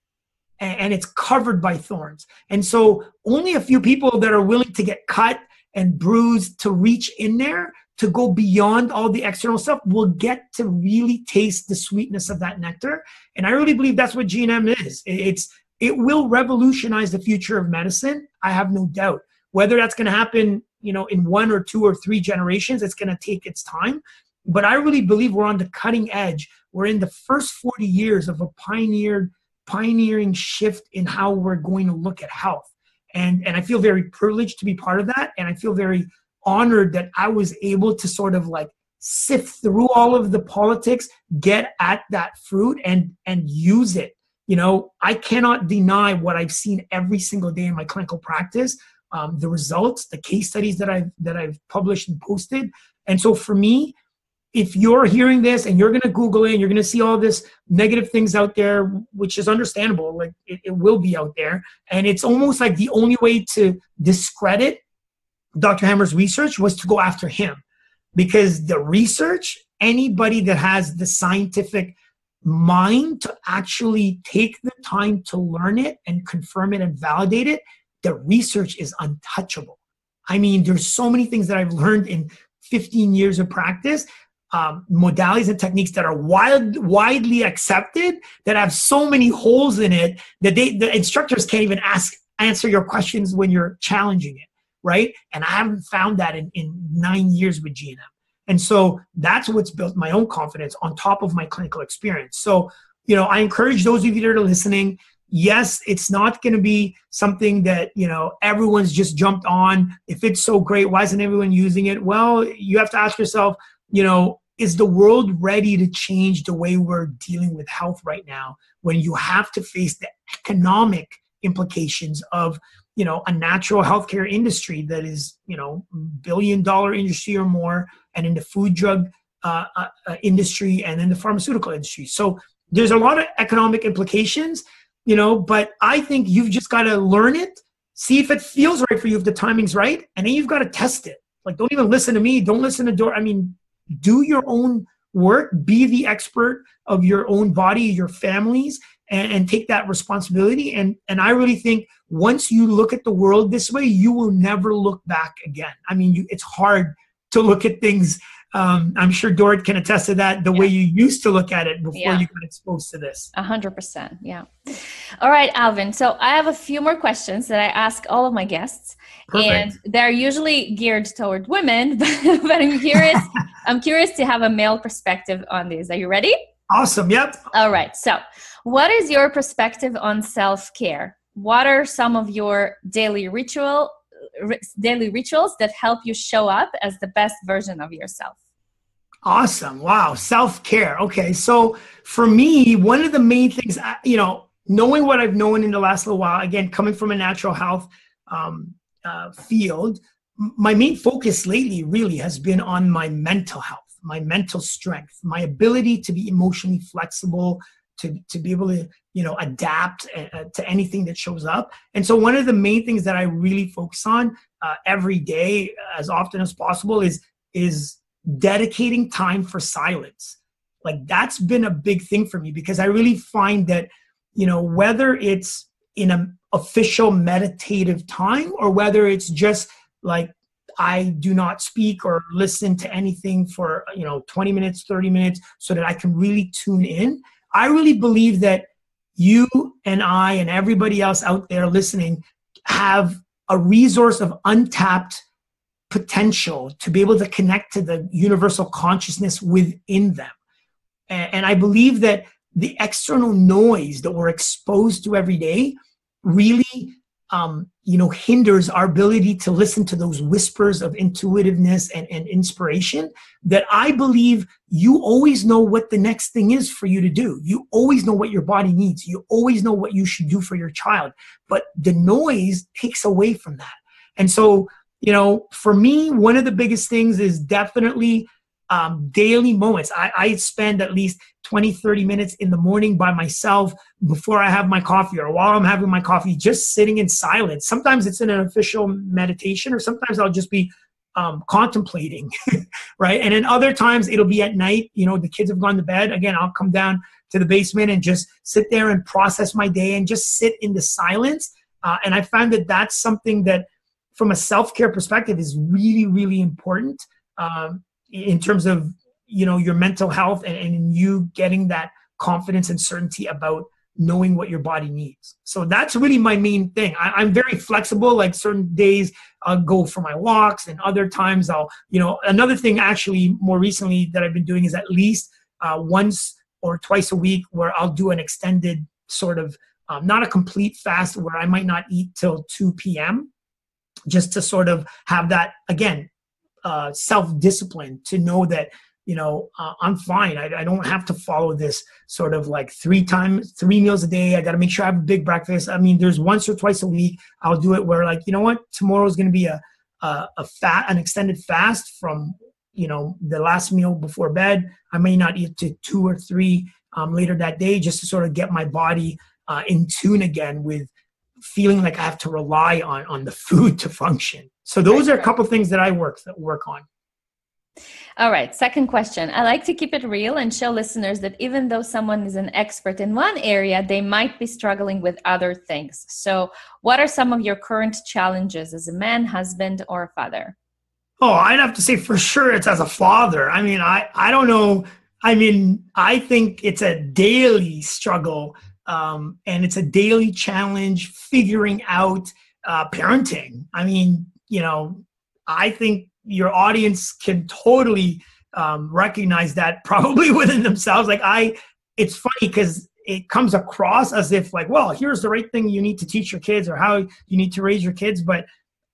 And, it's covered by thorns. And so only a few people that are willing to get cut and bruised to reach in there to go beyond all the external stuff will get to really taste the sweetness of that nectar. And i really believe that's what gnm is. It's it will revolutionize the future of medicine i have no doubt. Whether that's going to happen you know in one or two or three generations it's going to take its time. But i really believe we're on the cutting edge. We're in the first 40 years of a pioneered pioneering shift in how we're going to look at health. And and i feel very privileged to be part of that and i feel very honored that i was able to sort of like sift through all of the politics get at that fruit and and use it you know i cannot deny what i've seen every single day in my clinical practice um, the results, the case studies that I've that I've published and posted. And so for me, if you're hearing this and you're going to Google it, and you're going to see all this negative things out there, which is understandable. Like it, it will be out there, and it's almost like the only way to discredit Dr. Hamer's research was to go after him, because the research, anybody that has the scientific mind to actually take the time to learn it and confirm it and validate it the research is untouchable. I mean, there's so many things that I've learned in 15 years of practice, um, modalities and techniques that are wild, widely accepted that have so many holes in it that they, the instructors can't even ask answer your questions when you're challenging it, right? And I haven't found that in, in nine years with GNM. And so that's what's built my own confidence on top of my clinical experience. So, you know, I encourage those of you that are listening, yes it's not going to be something that you know everyone's just jumped on. If it's so great why isn't everyone using it? Well you have to ask yourself you know is the world ready to change the way we're dealing with health right now when you have to face the economic implications of you know a natural healthcare industry that is you know billion dollar industry or more and in the food drug uh, uh, uh industry and in the pharmaceutical industry so there's a lot of economic implications you know, but I think you've just got to learn it, see if it feels right for you, if the timing's right, and then you've got to test it. Like, don't even listen to me. Don't listen to Dor. I mean, do your own work, be the expert of your own body, your families, and, and take that responsibility. And and I really think once you look at the world this way, you will never look back again. I mean, you, it's hard to look at things um, I'm sure Dorit can attest to that. The yeah. way you used to look at it before yeah. you got exposed to this. A hundred percent. Yeah. All right, Alvin. So I have a few more questions that I ask all of my guests, Perfect. and they're usually geared toward women. But, but I'm curious. I'm curious to have a male perspective on these. Are you ready? Awesome. Yep. All right. So, what is your perspective on self care? What are some of your daily ritual daily rituals that help you show up as the best version of yourself? Awesome. Wow. Self care. Okay. So for me, one of the main things, you know, knowing what I've known in the last little while, again, coming from a natural health um, uh, field, my main focus lately really has been on my mental health, my mental strength, my ability to be emotionally flexible, to, to be able to, you know, adapt uh, to anything that shows up. And so one of the main things that I really focus on uh, every day, as often as possible, is is dedicating time for silence like that's been a big thing for me because i really find that you know whether it's in an official meditative time or whether it's just like i do not speak or listen to anything for you know 20 minutes 30 minutes so that i can really tune in i really believe that you and I and everybody else out there listening have a resource of untapped potential to be able to connect to the universal consciousness within them. And, I believe that the external noise that we're exposed to every day really um, you know hinders our ability to listen to those whispers of intuitiveness and, and inspiration that i believe you always know what the next thing is for you to do. You always know what your body needs. You always know what you should do for your child. But the noise takes away from that. And so you know for me one of the biggest things is definitely um, daily moments. I, I spend at least 20, 30 minutes in the morning by myself before I have my coffee or while I'm having my coffee, just sitting in silence. Sometimes it's in an official meditation, or sometimes I'll just be um, contemplating, right? And then other times it'll be at night, you know, the kids have gone to bed. Again, I'll come down to the basement and just sit there and process my day and just sit in the silence. Uh, and I find that that's something that, from a self care perspective, is really, really important. Um, in terms of you know your mental health and, and you getting that confidence and certainty about knowing what your body needs. So that's really my main thing. I, am very flexible. Like certain days I'll go for my walks, and other times I'll, you know, another thing actually more recently that I've been doing is at least uh, once or twice a week where I'll do an extended sort of, um, not a complete fast where I might not eat till 2 p.m. Just to sort of have that again uh, self discipline to know that you know uh, i'm fine. I, I, don't have to follow this sort of like three times three meals a day. I got to make sure i have a big breakfast. I mean there's once or twice a week i'll do it where like you know what? Tomorrow is going to be a, a a fat an extended fast from you know the last meal before bed. I may not eat to two or three um, later that day just to sort of get my body uh, in tune again with feeling like i have to rely on on the food to function so those are a couple things that I work that work on. All right, second question. I like to keep it real and show listeners that even though someone is an expert in one area, they might be struggling with other things. So, what are some of your current challenges as a man, husband, or father? Oh, I'd have to say for sure it's as a father. I mean, I I don't know. I mean, I think it's a daily struggle um, and it's a daily challenge figuring out uh, parenting. I mean, you know, I think your audience can totally um, recognize that probably within themselves. Like I, it's funny because it comes across as if like, well, here's the right thing you need to teach your kids or how you need to raise your kids, but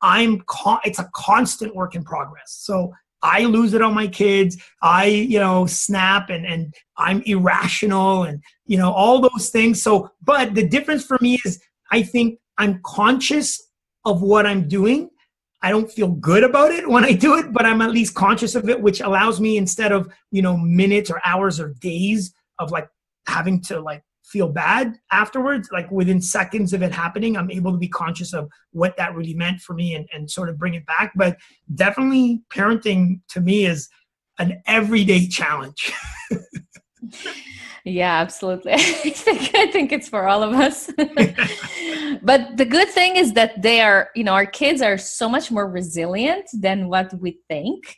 I'm con- it's a constant work in progress. So I lose it on my kids. I, you know, snap and and I'm irrational and you know all those things. So, but the difference for me is I think I'm conscious of what I'm doing I don't feel good about it when I do it, but I'm at least conscious of it, which allows me instead of, you know, minutes or hours or days of like having to like feel bad afterwards, like within seconds of it happening, I'm able to be conscious of what that really meant for me and, and sort of bring it back. But definitely parenting to me is an everyday challenge. yeah absolutely i think i think it's for all of us but the good thing is that they are you know our kids are so much more resilient than what we think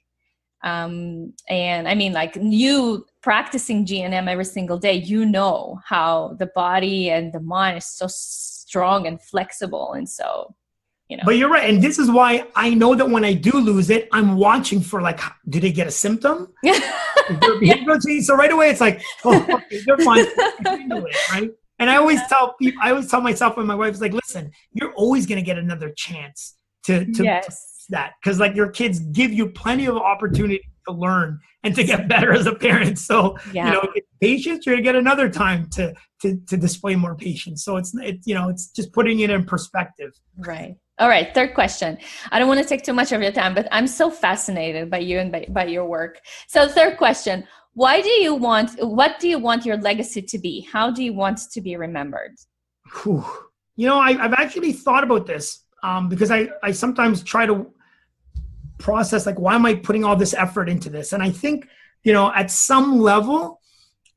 um, and i mean like you practicing gnm every single day you know how the body and the mind is so strong and flexible and so you know. But you're right, and this is why I know that when I do lose it, I'm watching for like, do they get a symptom? yeah. So right away, it's like, oh, okay, they're fine, right? And I always tell people, I always tell myself and my wife is like, listen, you're always gonna get another chance to to, yes. that because like your kids give you plenty of opportunity to learn and to get better as a parent. So yeah. you know, patience, you're gonna get another time to to to display more patience. So it's it, you know, it's just putting it in perspective. Right. All right, third question. I don't want to take too much of your time, but I'm so fascinated by you and by, by your work. So, third question Why do you want, what do you want your legacy to be? How do you want to be remembered? Whew. You know, I, have actually thought about this um, because I, I sometimes try to process, like, why am I putting all this effort into this? And I think, you know, at some level,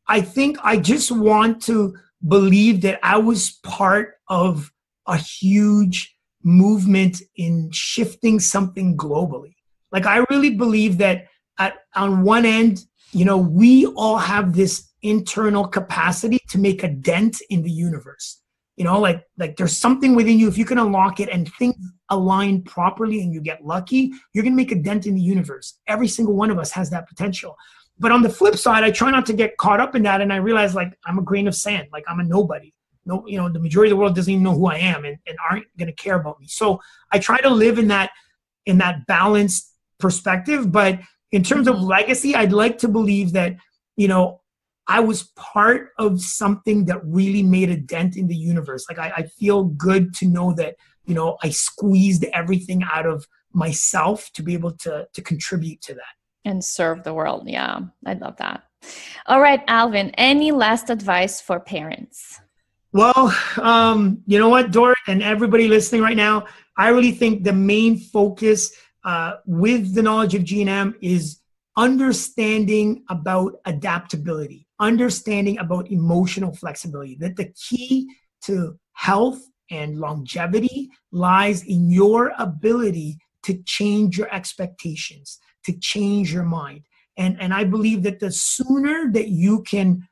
I think I just want to believe that I was part of a huge movement in shifting something globally. Like I really believe that at on one end, you know, we all have this internal capacity to make a dent in the universe you know like like there's something within you if you can unlock it and things align properly and you get lucky you're going to make a dent in the universe every single one of us has that potential but on the flip side i try not to get caught up in that and i realize like i'm a grain of sand like i'm a nobody no you know the majority of the world doesn't even know who i am and, and aren't going to care about me so i try to live in that in that balanced perspective but in terms of mm-hmm. legacy i'd like to believe that you know I was part of something that really made a dent in the universe. Like I, I, feel good to know that, you know, I squeezed everything out of myself to be able to to contribute to that. And serve the world. Yeah. I love that. All right, Alvin, any last advice for parents? Well, um, you know what, Dorit, and everybody listening right now, I really think the main focus uh, with the knowledge of GNM is understanding about adaptability understanding about emotional flexibility that the key to health and longevity lies in your ability to change your expectations to change your mind. And and i believe that the sooner that you can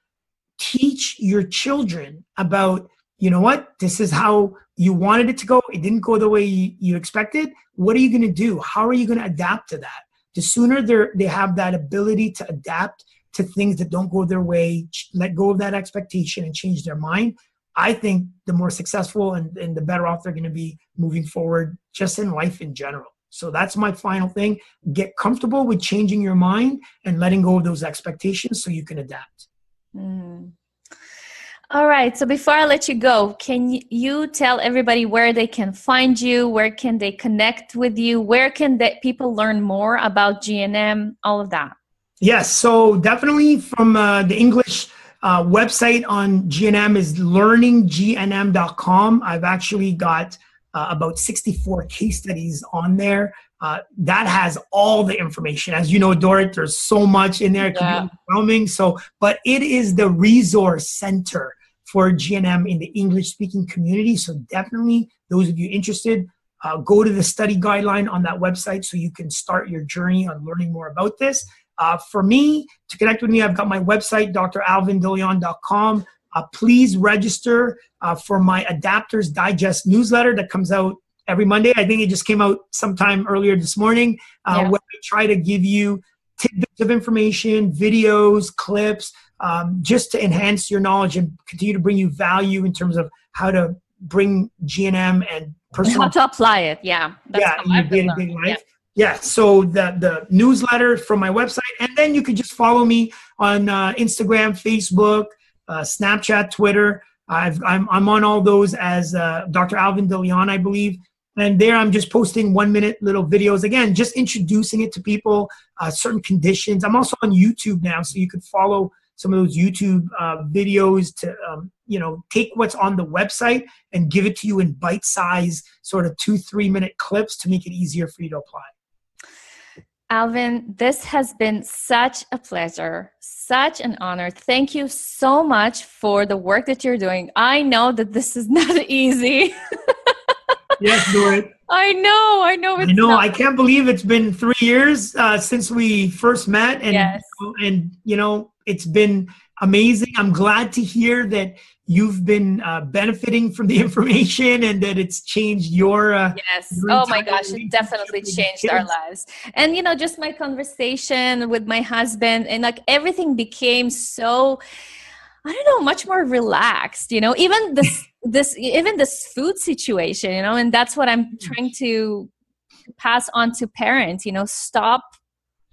teach your children about you know what this is how you wanted it to go it didn't go the way you, expected what are you going to do? How are you going to adapt to that? The sooner they're they have that ability to adapt to things that don't go their way, let go of that expectation and change their mind, I think the more successful and, and the better off they're going to be moving forward just in life in general. So that's my final thing. Get comfortable with changing your mind and letting go of those expectations so you can adapt. Mm. All right. So before I let you go, can you tell everybody where they can find you? Where can they connect with you? Where can they, people learn more about GNM? All of that. Yes, so definitely from uh, the English uh, website on GNM is learninggnm.com. I've actually got uh, about 64 case studies on there. Uh, that has all the information. As you know, Dorit, there's so much in there. It can yeah. be overwhelming. So, but it is the resource center for GNM in the English speaking community. So definitely, those of you interested, uh, go to the study guideline on that website so you can start your journey on learning more about this. Uh, for me, to connect with me, I've got my website, dralvindeleon.com. Uh, please register uh, for my Adapters Digest newsletter that comes out every Monday. I think it just came out sometime earlier this morning, uh, yeah. where I try to give you tidbits of information, videos, clips, um, just to enhance your knowledge and continue to bring you value in terms of how to bring GNM and personal. How to apply it, yeah. That's yeah, in your day-to-day life. Yeah. Yeah, so the the newsletter from my website, and then you could just follow me on uh, Instagram, Facebook, uh, Snapchat, Twitter. I've, I'm I'm on all those as uh, Dr. Alvin De Leon, I believe, and there I'm just posting one minute little videos. Again, just introducing it to people, uh, certain conditions. I'm also on YouTube now, so you could follow some of those YouTube uh, videos to um, you know take what's on the website and give it to you in bite size, sort of two three minute clips to make it easier for you to apply. Alvin, this has been such a pleasure, such an honor. Thank you so much for the work that you're doing. I know that this is not easy. yes, Dorit. I know, I know. I know. Not- I can't believe it's been three years uh, since we first met, and yes. and you know it's been amazing. I'm glad to hear that you've been uh, benefiting from the information and that it's changed your uh, yes. your oh my gosh it definitely changed our lives. And you know just my conversation with my husband and like everything became so i don't know much more relaxed you know even this this even this food situation you know and that's what i'm trying to pass on to parents you know stop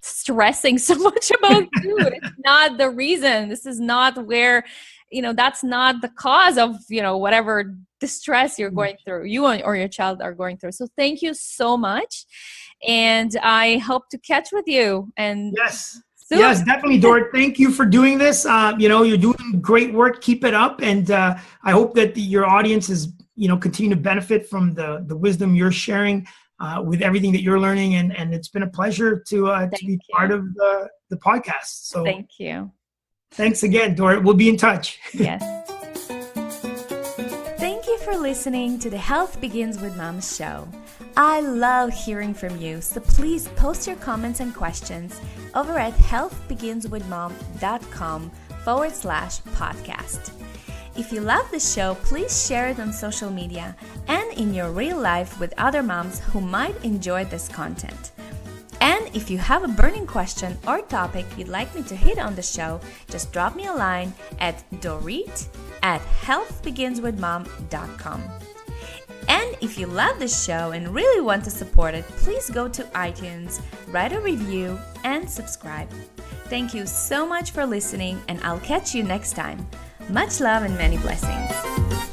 stressing so much about food. It's not the reason. This is not where you know that's not the cause of you know whatever distress you're going through you or your child are going through. So thank you so much. And i hope to catch with you and yes. soon. yes definitely Dorit thank you for doing this. Uh, you know you're doing great work. Keep it up. And uh, i hope that the, your audience is you know continue to benefit from the the wisdom you're sharing uh, with everything that you're learning. And and it's been a pleasure to uh, to be you. part of the the podcast. So thank you Thanks again, Dorit. We'll be in touch. Yes. Thank you for listening to the Health Begins with Mom show. I love hearing from you, so please post your comments and questions over at healthbeginswithmom.com forward slash podcast. If you love the show, please share it on social media and in your real life with other moms who might enjoy this content. And if you have a burning question or topic you'd like me to hit on the show, just drop me a line at dorit at healthbeginswithmom.com. And if you love this show and really want to support it, please go to iTunes, write a review, and subscribe. Thank you so much for listening, and I'll catch you next time. Much love and many blessings.